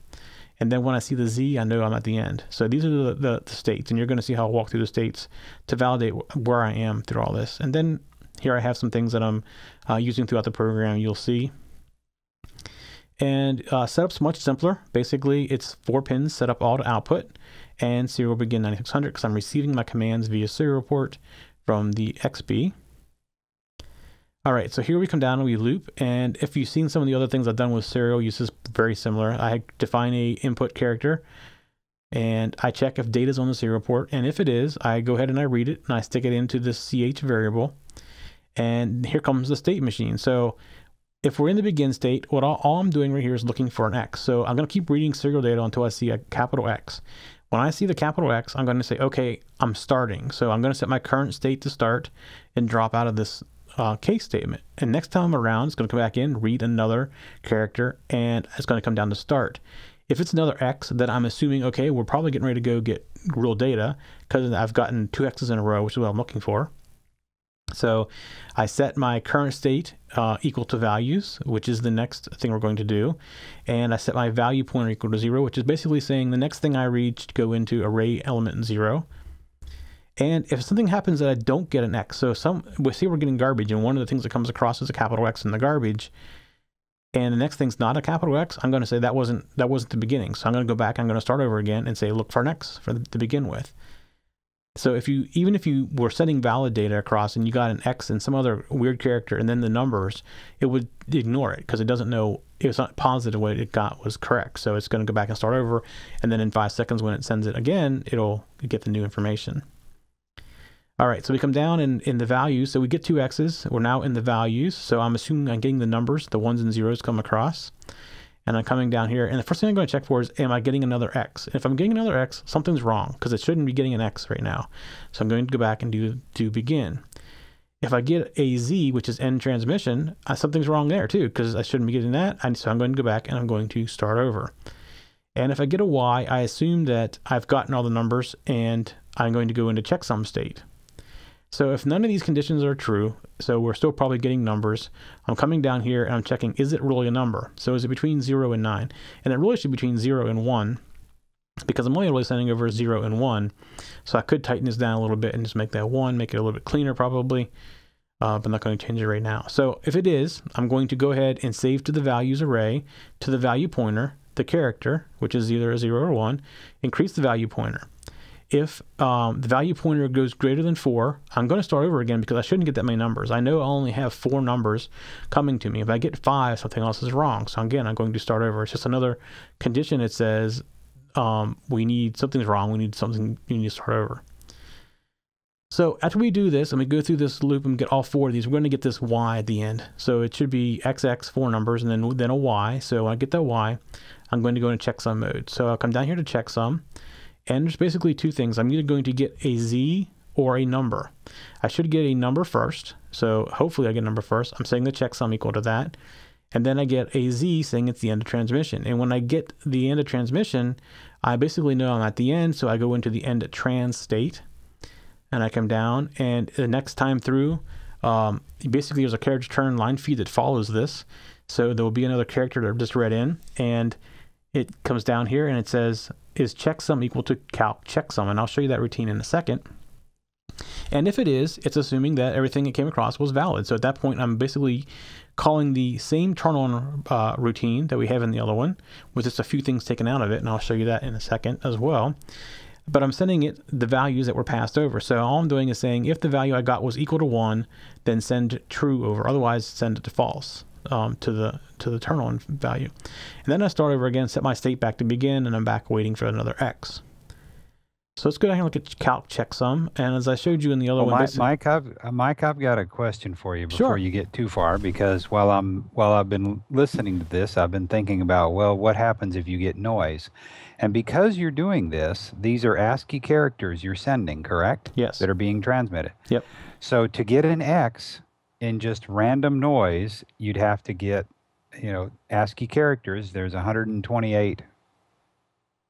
A: And then when I see the Z, I know I'm at the end. So these are the, the, the states, and you're going to see how I walk through the states to validate where I am through all this. And then here I have some things that I'm uh, using throughout the program. You'll see. And uh, setup's much simpler. Basically, it's four pins set up all to output and serial begin 9600 because I'm receiving my commands via serial port from the XBee. All right, so here we come down and we loop. And if you've seen some of the other things I've done with serial uses, very similar. I define a input character and I check if data is on the serial port. And if it is, I go ahead and I read it and I stick it into this CH variable. And here comes the state machine. So if we're in the begin state, what all, all I'm doing right here is looking for an X. So I'm going to keep reading serial data until I see a capital X. When I see the capital X, I'm going to say, okay, I'm starting. So I'm going to set my current state to start and drop out of this uh, case statement. And next time around, it's going to come back in, read another character, and it's going to come down to start. If it's another X, then I'm assuming, okay, we're probably getting ready to go get real data because I've gotten two X's in a row, which is what I'm looking for. So I set my current state uh, equal to values, which is the next thing we're going to do. And I set my value pointer equal to zero, which is basically saying the next thing I read should go into array element zero. And if something happens that I don't get an X, so some we say we're getting garbage, and one of the things that comes across is a capital X in the garbage, and the next thing's not a capital X, I'm going to say that wasn't that wasn't the beginning. So I'm going to go back, I'm going to start over again and say look for an X for the, to begin with. So if you even if you were sending valid data across and you got an X and some other weird character and then the numbers, it would ignore it because it doesn't know it was not positive what it got was correct. So it's going to go back and start over. And then in five seconds, when it sends it again, it'll get the new information. All right, so we come down in, in the values. So we get two X's. We're now in the values. So I'm assuming I'm getting the numbers, the ones and zeros come across. And I'm coming down here. And the first thing I'm going to check for is, am I getting another X? And if I'm getting another X, something's wrong because it shouldn't be getting an X right now. So I'm going to go back and do, do begin. If I get a Z, which is end transmission, uh, something's wrong there too because I shouldn't be getting that. And so I'm going to go back and I'm going to start over. And if I get a Y, I assume that I've gotten all the numbers and I'm going to go into checksum state. So if none of these conditions are true, so we're still probably getting numbers, I'm coming down here and I'm checking, is it really a number? So is it between 0 and 9? And it really should be between 0 and 1 because I'm only really sending over 0 and 1. So I could tighten this down a little bit and just make that 1, make it a little bit cleaner probably. Uh, but I'm not going to change it right now. So if it is, I'm going to go ahead and save to the values array, to the value pointer, the character, which is either a 0 or 1, increase the value pointer if um, the value pointer goes greater than four, I'm going to start over again because I shouldn't get that many numbers. I know I only have four numbers coming to me. If I get five, something else is wrong. So again, I'm going to start over. It's just another condition that says um, we need something's wrong. We need something. You need to start over. So after we do this and we go through this loop and get all four of these, we're going to get this y at the end. So it should be xx four numbers and then then a y. So when I get that y, I'm going to go into checksum mode. So I'll come down here to checksum. And there's basically two things. I'm either going to get a Z or a number. I should get a number first. So hopefully I get a number first. I'm saying the checksum equal to that. And then I get a Z saying it's the end of transmission. And when I get the end of transmission, I basically know I'm at the end. So I go into the end of trans state and I come down. And the next time through, um, basically there's a carriage turn line feed that follows this. So there will be another character that I've just read in. And it comes down here and it says is checksum equal to calc checksum? And I'll show you that routine in a second. And if it is, it's assuming that everything it came across was valid. So at that point, I'm basically calling the same turn on uh, routine that we have in the other one with just a few things taken out of it. And I'll show you that in a second as well. But I'm sending it the values that were passed over. So all I'm doing is saying if the value I got was equal to 1, then send true over. Otherwise, send it to false um, to the to the turn on value. And then I start over again, set my state back to begin, and I'm back waiting for another x. So let's go down and look at calc checksum. And as I showed you in the other
B: well,
A: one,
B: Mike, I've, uh, Mike, I've got a question for you before
A: sure.
B: you get too far, because while I'm while I've been listening to this, I've been thinking about well, what happens if you get noise? And because you're doing this, these are ASCII characters you're sending, correct?
A: Yes.
B: That are being transmitted.
A: Yep.
B: So to get an X, in just random noise, you'd have to get, you know, ASCII characters. There's 128.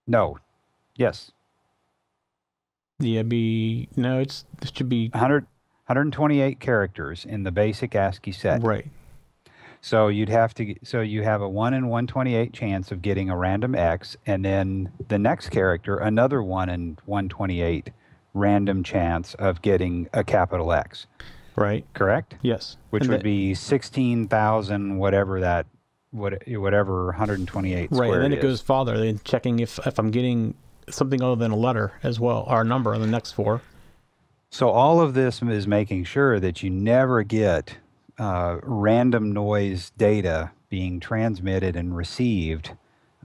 B: No, yes.
A: Yeah, be no. It's this should be
B: 100, 128 characters in the basic ASCII set.
A: Right.
B: So you'd have to. So you have a one in 128 chance of getting a random X, and then the next character, another one in 128 random chance of getting a capital X.
A: Right.
B: Correct?
A: Yes.
B: Which
A: and
B: would be 16,000, whatever that, what, whatever 128
A: Right. And then it goes farther. Then checking if, if I'm getting something other than a letter as well, or a number on the next four.
B: So all of this is making sure that you never get uh, random noise data being transmitted and received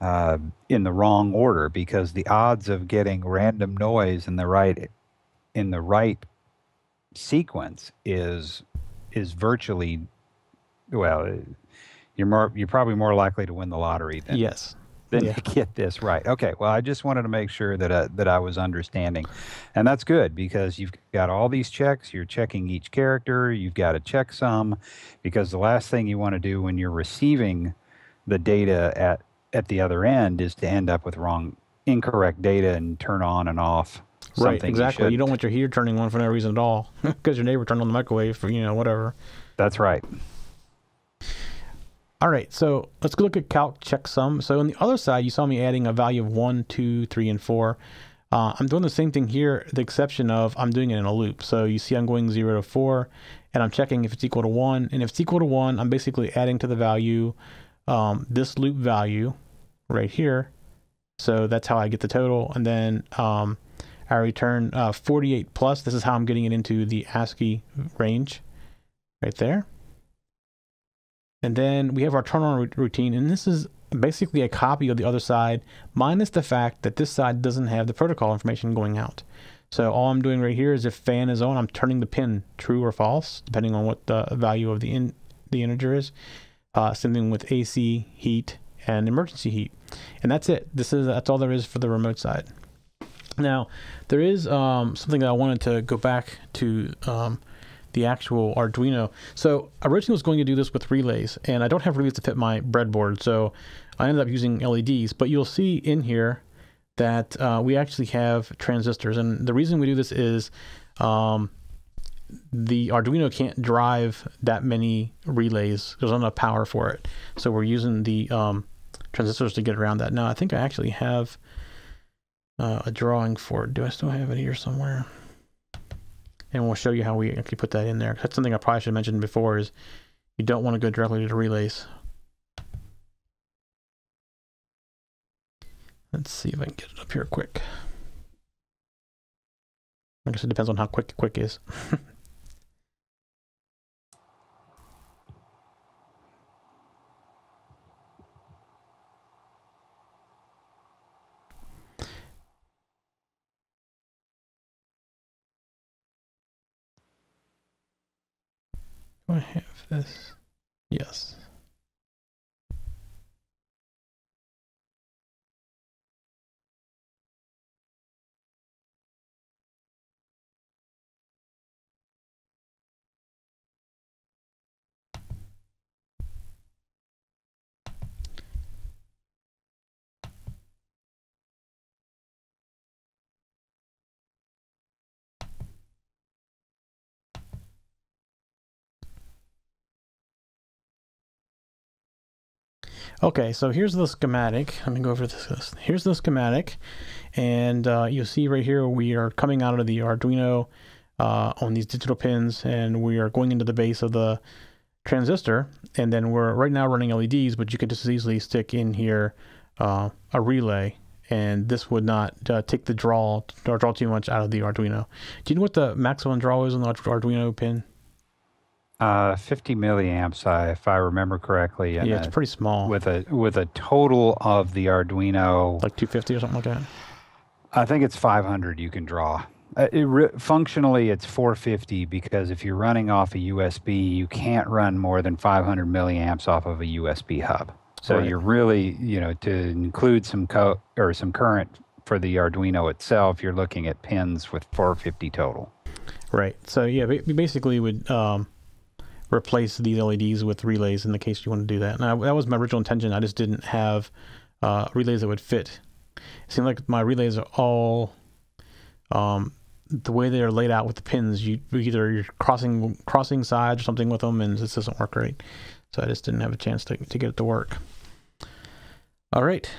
B: uh, in the wrong order because the odds of getting random noise in the right in the right sequence is is virtually well you're more you're probably more likely to win the lottery than
A: yes
B: than
A: yeah.
B: to get this right. Okay, well I just wanted to make sure that uh, that I was understanding, and that's good because you've got all these checks. You're checking each character. You've got to checksum, because the last thing you want to do when you're receiving the data at at the other end is to end up with wrong incorrect data and turn on and off
A: Right, exactly. You, you, don't want your heater turning on for no reason at all because your neighbor turned on the microwave for, you know, whatever.
B: That's right.
A: All right, so let's look at calc checksum. So on the other side, you saw me adding a value of 1, 2, 3, and 4. Uh, I'm doing the same thing here, the exception of I'm doing it in a loop. So you see I'm going 0 to 4, and I'm checking if it's equal to 1. And if it's equal to 1, I'm basically adding to the value um, this loop value right here. So that's how I get the total. And then um, I return uh, 48 plus. This is how I'm getting it into the ASCII range right there. And then we have our turn on routine, and this is basically a copy of the other side, minus the fact that this side doesn't have the protocol information going out. So all I'm doing right here is if fan is on, I'm turning the pin true or false, depending on what the value of the in, the integer is. Uh, same thing with AC, heat, and emergency heat, and that's it. This is that's all there is for the remote side. Now, there is um, something that I wanted to go back to um, the actual Arduino. So originally I was going to do this with relays, and I don't have relays to fit my breadboard, so I ended up using LEDs. But you'll see in here that uh, we actually have transistors, and the reason we do this is um, the Arduino can't drive that many relays. There's not enough power for it, so we're using the um, transistors to get around that. Now I think I actually have uh, a drawing for it. Do I still have it here somewhere? And we'll show you how we actually put that in there. That's something I probably should have mentioned before is you don't want to go directly to the relays. Let's see if I can get it up here quick. I guess it depends on how quick quick is. I have this? Yes. Okay, so here's the schematic. Let me go over this. Here's the schematic, and uh, you'll see right here we are coming out of the Arduino uh, on these digital pins, and we are going into the base of the transistor, and then we're right now running LEDs, but you could just as easily stick in here uh, a relay, and this would not uh, take the draw or draw too much out of the Arduino. Do you know what the maximum draw is on the Arduino pin?
B: Uh, 50 milliamps, I, if I remember correctly.
A: Yeah, it's
B: a,
A: pretty small.
B: With a with a total of the Arduino,
A: like 250 or something like that.
B: I think it's 500 you can draw. Uh, it re- functionally, it's 450 because if you're running off a USB, you can't run more than 500 milliamps off of a USB hub. So right. you're really, you know, to include some co- or some current for the Arduino itself, you're looking at pins with 450 total.
A: Right. So yeah, basically would. Um, replace these LEDs with relays in the case you want to do that. And that was my original intention. I just didn't have uh, relays that would fit. It seemed like my relays are all um, the way they are laid out with the pins. You either you're crossing crossing sides or something with them, and this doesn't work right. So I just didn't have a chance to to get it to work. All right,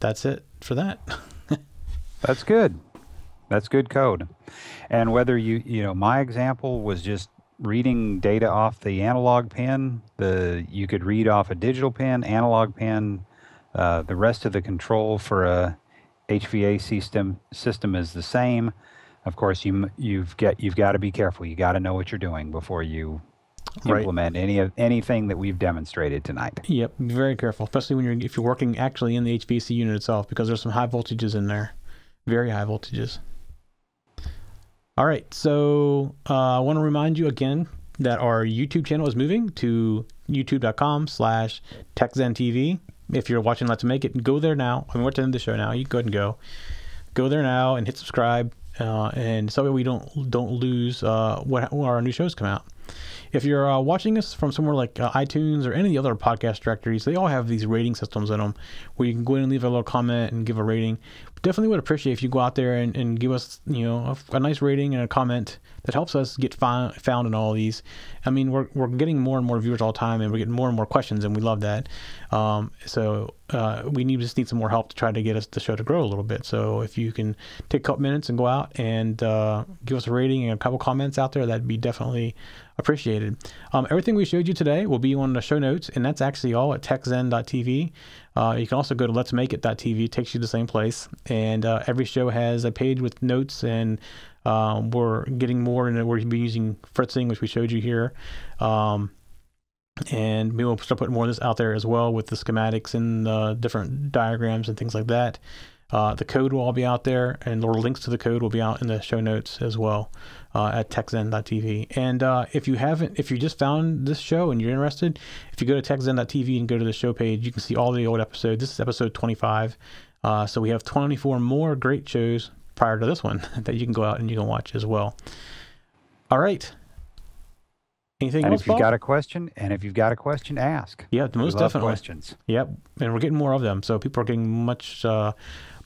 A: that's it for that.
B: that's good. That's good code. And whether you you know my example was just reading data off the analog pin. The you could read off a digital pin, analog pin. Uh, the rest of the control for a HVAC system system is the same. Of course, you you've got you've got to be careful. You got to know what you're doing before you right. implement any of anything that we've demonstrated tonight.
A: Yep, be very careful, especially when you're if you're working actually in the HVAC unit itself, because there's some high voltages in there, very high voltages. All right, so uh, I want to remind you again that our YouTube channel is moving to youtube.com slash techzentv. If you're watching Let's Make It, go there now. I mean, we're at the end of the show now. You go ahead and go. Go there now and hit subscribe, uh, and so we don't don't lose uh, when, when our new shows come out. If you're uh, watching us from somewhere like uh, iTunes or any of the other podcast directories, they all have these rating systems in them where you can go in and leave a little comment and give a rating definitely would appreciate if you go out there and, and give us, you know, a, a, nice rating and a comment that helps us get fi- found in all these. I mean, we're, we're getting more and more viewers all the time, and we're getting more and more questions, and we love that. Um, so uh, we need just need some more help to try to get us the show to grow a little bit. So if you can take a couple minutes and go out and uh, give us a rating and a couple comments out there, that'd be definitely appreciated. Um, everything we showed you today will be on the show notes, and that's actually all at techzen.tv. Uh, you can also go to let's make it.tv, it takes you to the same place. And uh, every show has a page with notes, and um, we're getting more, and we're be using fritzing, which we showed you here. Um, and we'll start putting more of this out there as well with the schematics and uh, different diagrams and things like that. Uh, the code will all be out there, and the links to the code will be out in the show notes as well uh, at techzen.tv. And uh, if you haven't, if you just found this show and you're interested, if you go to techzen.tv and go to the show page, you can see all the old episodes. This is episode 25. Uh, so we have 24 more great shows prior to this one that you can go out and you can watch as well. All right. Anything
B: and
A: else?
B: if you've
A: Bob?
B: got a question, and if you've got a question, ask.
A: yeah, most definitely.
B: questions.
A: Yep, and we're getting more of them, so people are getting much, uh,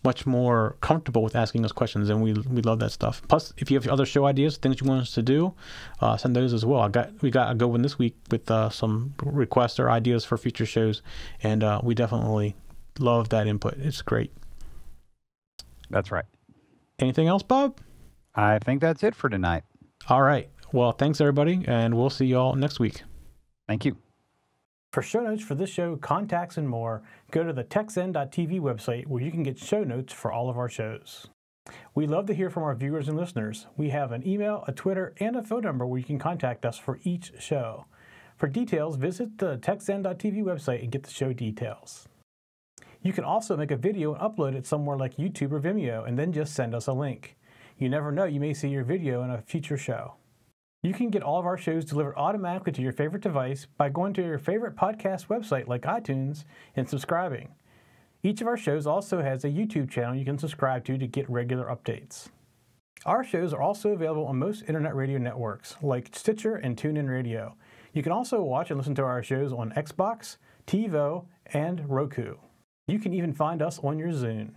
A: much more comfortable with asking us questions, and we we love that stuff. Plus, if you have other show ideas, things you want us to do, uh, send those as well. I got we got a good one this week with uh, some requests or ideas for future shows, and uh, we definitely love that input. It's great.
B: That's right.
A: Anything else, Bob?
B: I think that's it for tonight.
A: All right. Well, thanks everybody, and we'll see you all next week.
B: Thank you.
A: For show notes for this show, contacts, and more, go to the techzen.tv website where you can get show notes for all of our shows. We love to hear from our viewers and listeners. We have an email, a Twitter, and a phone number where you can contact us for each show. For details, visit the techzen.tv website and get the show details. You can also make a video and upload it somewhere like YouTube or Vimeo and then just send us a link. You never know, you may see your video in a future show. You can get all of our shows delivered automatically to your favorite device by going to your favorite podcast website like iTunes and subscribing. Each of our shows also has a YouTube channel you can subscribe to to get regular updates. Our shows are also available on most internet radio networks like Stitcher and TuneIn Radio. You can also watch and listen to our shows on Xbox, TiVo, and Roku. You can even find us on your Zune.